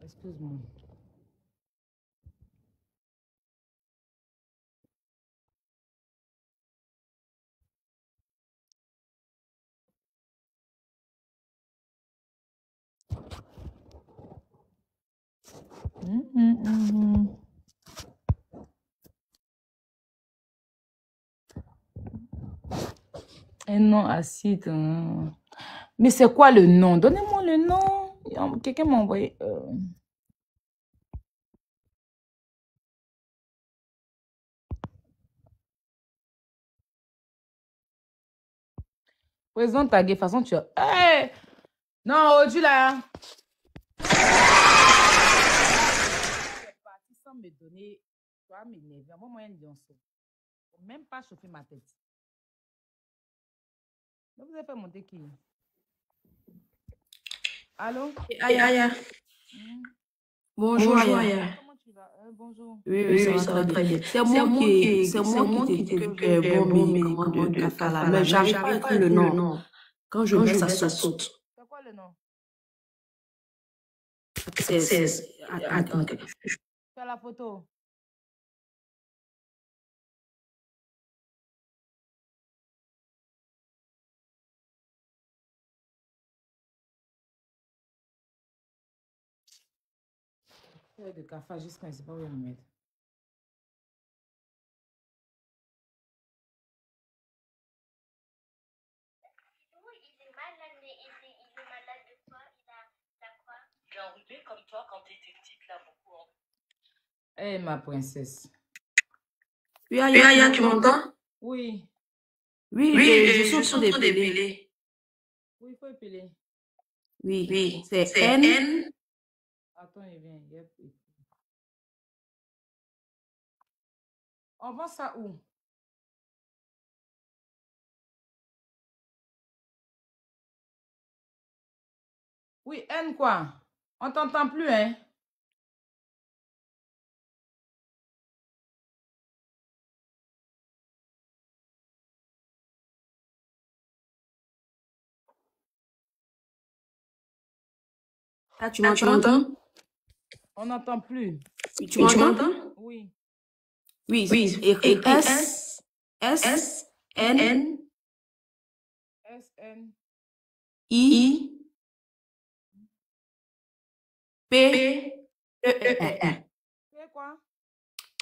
Excuse-moi. Hum, hum, hum. Un nom acide. hein. Mais c'est quoi le nom? Donnez-moi le nom. Quelqu'un m'a envoyé. euh, Présente ta de toute façon, tu as. Hey! Non, Odu là. Parti sans me donner. Tu vas m'énerver. Envoie-moi un lionceau. Faut Même pas chauffer ma tête. Mais vous avez fait monter qui? Allô? Aya, Aya. Hmm? Bonjour, Aya. Euh, bonjour. Oui, oui, ça, va très bien. C'est moi qui, c'est moi qui t'ai dit que bon, mais comment de, de faire là. Mais j'arrive pas à écrire le nom. Quand je mets, ça saute. C'est quoi le nom? C'est, attends, Fais la photo. Feuille de café jusqu'à je sais pas où le mettre. Il est malade, mais il est, il est malade de quoi? Il a, il a quoi? Il est enrhumé comme toi quand tu étais petite, là, beaucoup. hein. Eh, ma princesse. Oui, Aya, Aya, tu m'entends? Oui. Oui, Oui, je, je, je suis en train d'épeler. Oui, il faut épiler. Oui, Oui, c'est c'est N, Il vient. Yep. On vend ça où? Oui, N quoi? On t'entend plus, hein? Là, tu Ah, tu m'entends? On n'entend plus. Oui, tu m'entends? Oui. Oui, Oui, écris S, S, S, N, N, S, N, I, I, P, P, E, E, R. R. c'est quoi?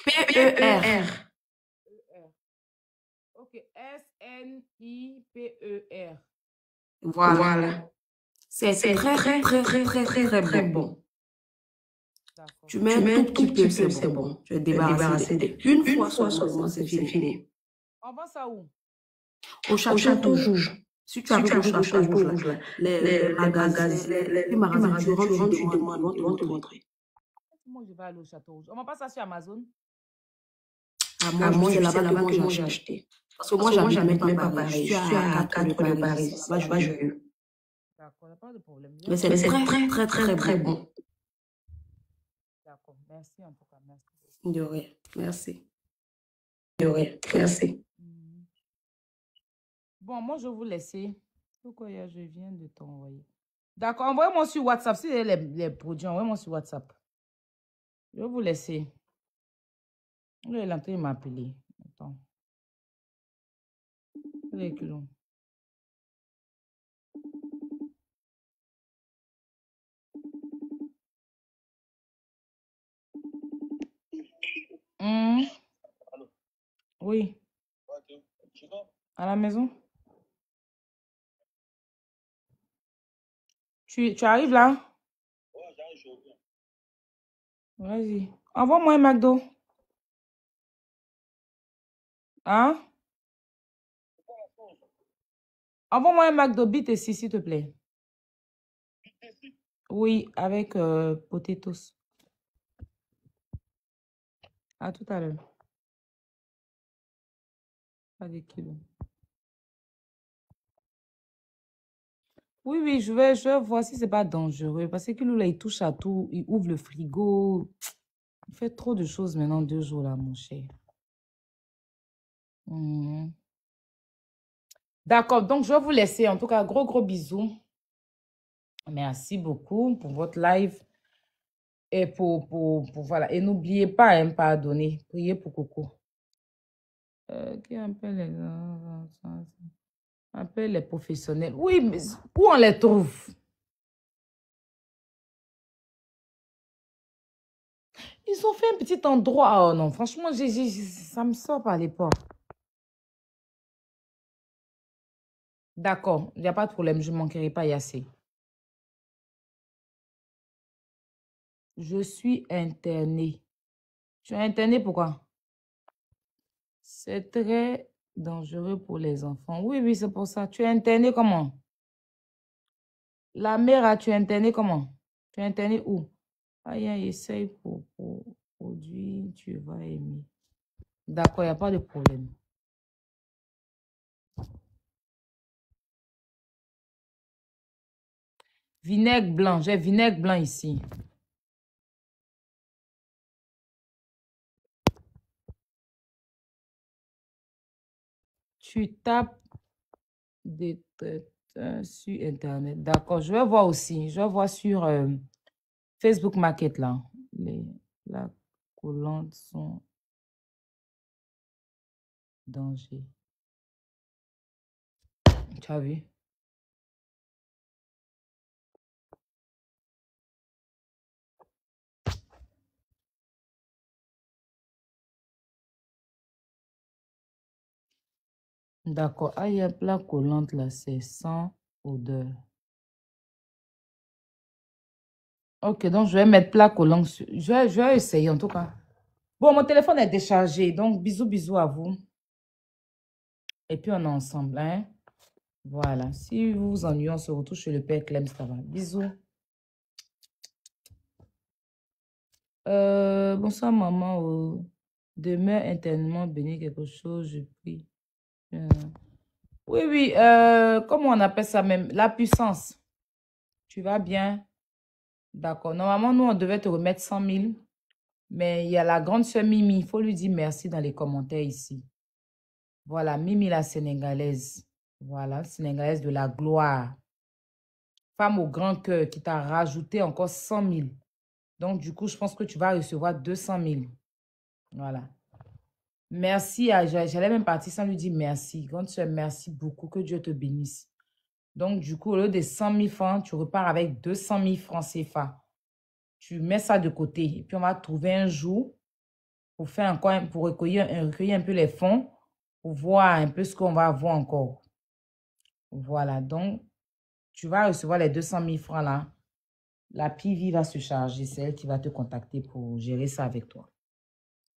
P, P, E, E, R. R. E, R. Ok, S, N, I, P, E, R. Voilà. Voilà. C'est C'est très, très, très, très, très, très bon. Tu mets Tu mets un tout petit peu, c'est bon. Tu es débarrassé Une Une fois fois seulement, c'est fini. fini. On où? Au Au château château rouge. rouge. Si tu arrives au au château les, les, les les magasins, les, les, les les magasins, magasins, tu rentres, tu demandes, ils vont te montrer. Moi, je vais aller au château rouge. On vend pas ça sur Amazon? Ah, Ah, moi, moi, c'est je là-bas sais que moi j'ai acheté. Parce que Parce moi, j'habite même pas Paris. Je suis Je à à 4 de 4 de Paris. D'accord, pas de problème. Viens Mais c'est très, très, très très, très bon. Merci en tout cas. Merci. beaucoup. De rien. Merci. Merci. Mhm. Bon, moi, je vais vous laisser. Pourquoi a- je viens de t'envoyer? D'accord, envoyez-moi sur WhatsApp. Si les, les produits, envoyez-moi sur WhatsApp. Je vais vous laisser. Là, il est en train de m'appeler. Attends. Les Hum, Oui, à la maison. Tu, tu arrives là? Vas-y. Envoie-moi un McDo. Hein? Envoie-moi un McDo Beat ici, s'il te plaît. Oui, avec euh, potatoes. À tout à l'heure. Pas des. Oui, oui, je vais, je voir si c'est pas dangereux. Parce que lui, là, il touche à tout. Il ouvre le frigo. Il fait trop de choses maintenant, deux jours, là, mon cher. Mhm. D'accord, donc je vais vous laisser. En tout cas, gros, gros bisous. Merci beaucoup pour votre live. Et pour, pour, pour voilà. Et n'oubliez pas, hein, pardonner. Priez pour Coco. Euh, appelle les, appelle les professionnels. Oui, mais où on les trouve? Ils ont fait un petit endroit. Oh non, franchement, j'ai, j'ai- ça me sort par les portes. D'accord, il n'y a pas de problème, je ne manquerai pas Yassé. Je suis internée. Tu es internée pourquoi? C'est très dangereux pour les enfants. Oui, oui, c'est pour ça. Tu es internée comment? La mère, a- tu es internée comment? Tu es internée où? Aïe, essaye pour, pour produit, tu vas aimer. D'accord, il n'y a pas de problème. Vinaigre blanc, j'ai vinaigre blanc ici. Tu tapes des sur Internet. D'accord, je vais voir aussi. Je vais voir sur euh, Facebook Market là. Les, la collante sont danger. Tu as vu? D'accord. Ah, il y a plat collante là, c'est sans odeur. Ok, donc je vais mettre plat collant. sur- Je vais, je vais essayer en tout cas. Bon, mon téléphone est déchargé, donc bisous, bisous à vous. Et puis on est ensemble, hein? Voilà. Si vous vous ennuyez, on se retrouve chez le père Clem, ça va. Bisous. Euh, bonsoir, maman. oh. Demeure internement béni quelque chose, je prie. Euh, Oui, oui. Euh, comment on appelle ça même? La puissance. Tu vas bien? D'accord. Normalement, nous, on devait te remettre 100 000. Mais il y a la grande sœur Mimi. Il faut lui dire merci dans les commentaires ici. Voilà, Mimi la Sénégalaise. Voilà, Sénégalaise de la gloire. Femme au grand cœur qui t'a rajouté encore 100 000. Donc, du coup, je pense que tu vas recevoir 200 000. Voilà. Merci. à- j'a- J'allais même partir sans lui dire merci. Grande sœur, merci beaucoup. Que Dieu te bénisse. Donc, du coup, au lieu de 100 000 francs, tu repars avec 200 000 francs CFA. Tu mets ça de côté. Et puis, on va trouver un jour pour faire encore, pour recueillir, un- recueillir un peu les fonds, pour voir un peu ce qu'on va avoir encore. Voilà. Donc, tu vas recevoir les 200 000 francs là. La PV va se charger. C'est elle qui va te contacter pour gérer ça avec toi.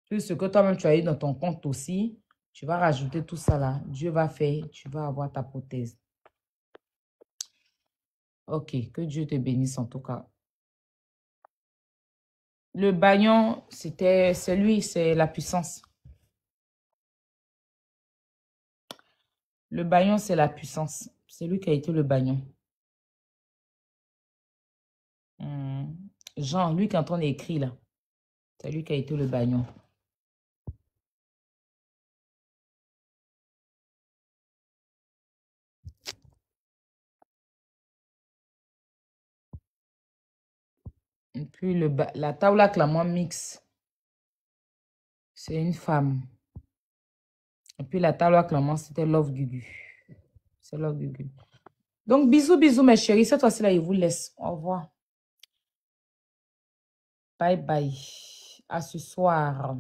Plus ce que toi-même tu as eu dans ton compte aussi, tu vas rajouter tout ça là. Dieu va faire, tu vas avoir ta prothèse. Ok, que Dieu te bénisse en tout cas. Le baillon, c'était, c'est lui, c'est la puissance. Le baillon, c'est la puissance. C'est lui qui a été le baillon. Hmm. Jean, lui qui est en train d'écrire là. C'est lui qui a été le baillon. Et puis le la table clamant mix, c'est une femme. Et puis la table clamant, c'était Love Gugu. C'est Love Gugu. Donc bisous, bisous mes chéris. Cette fois-ci là, je vous laisse. Au revoir. Bye bye. À ce soir.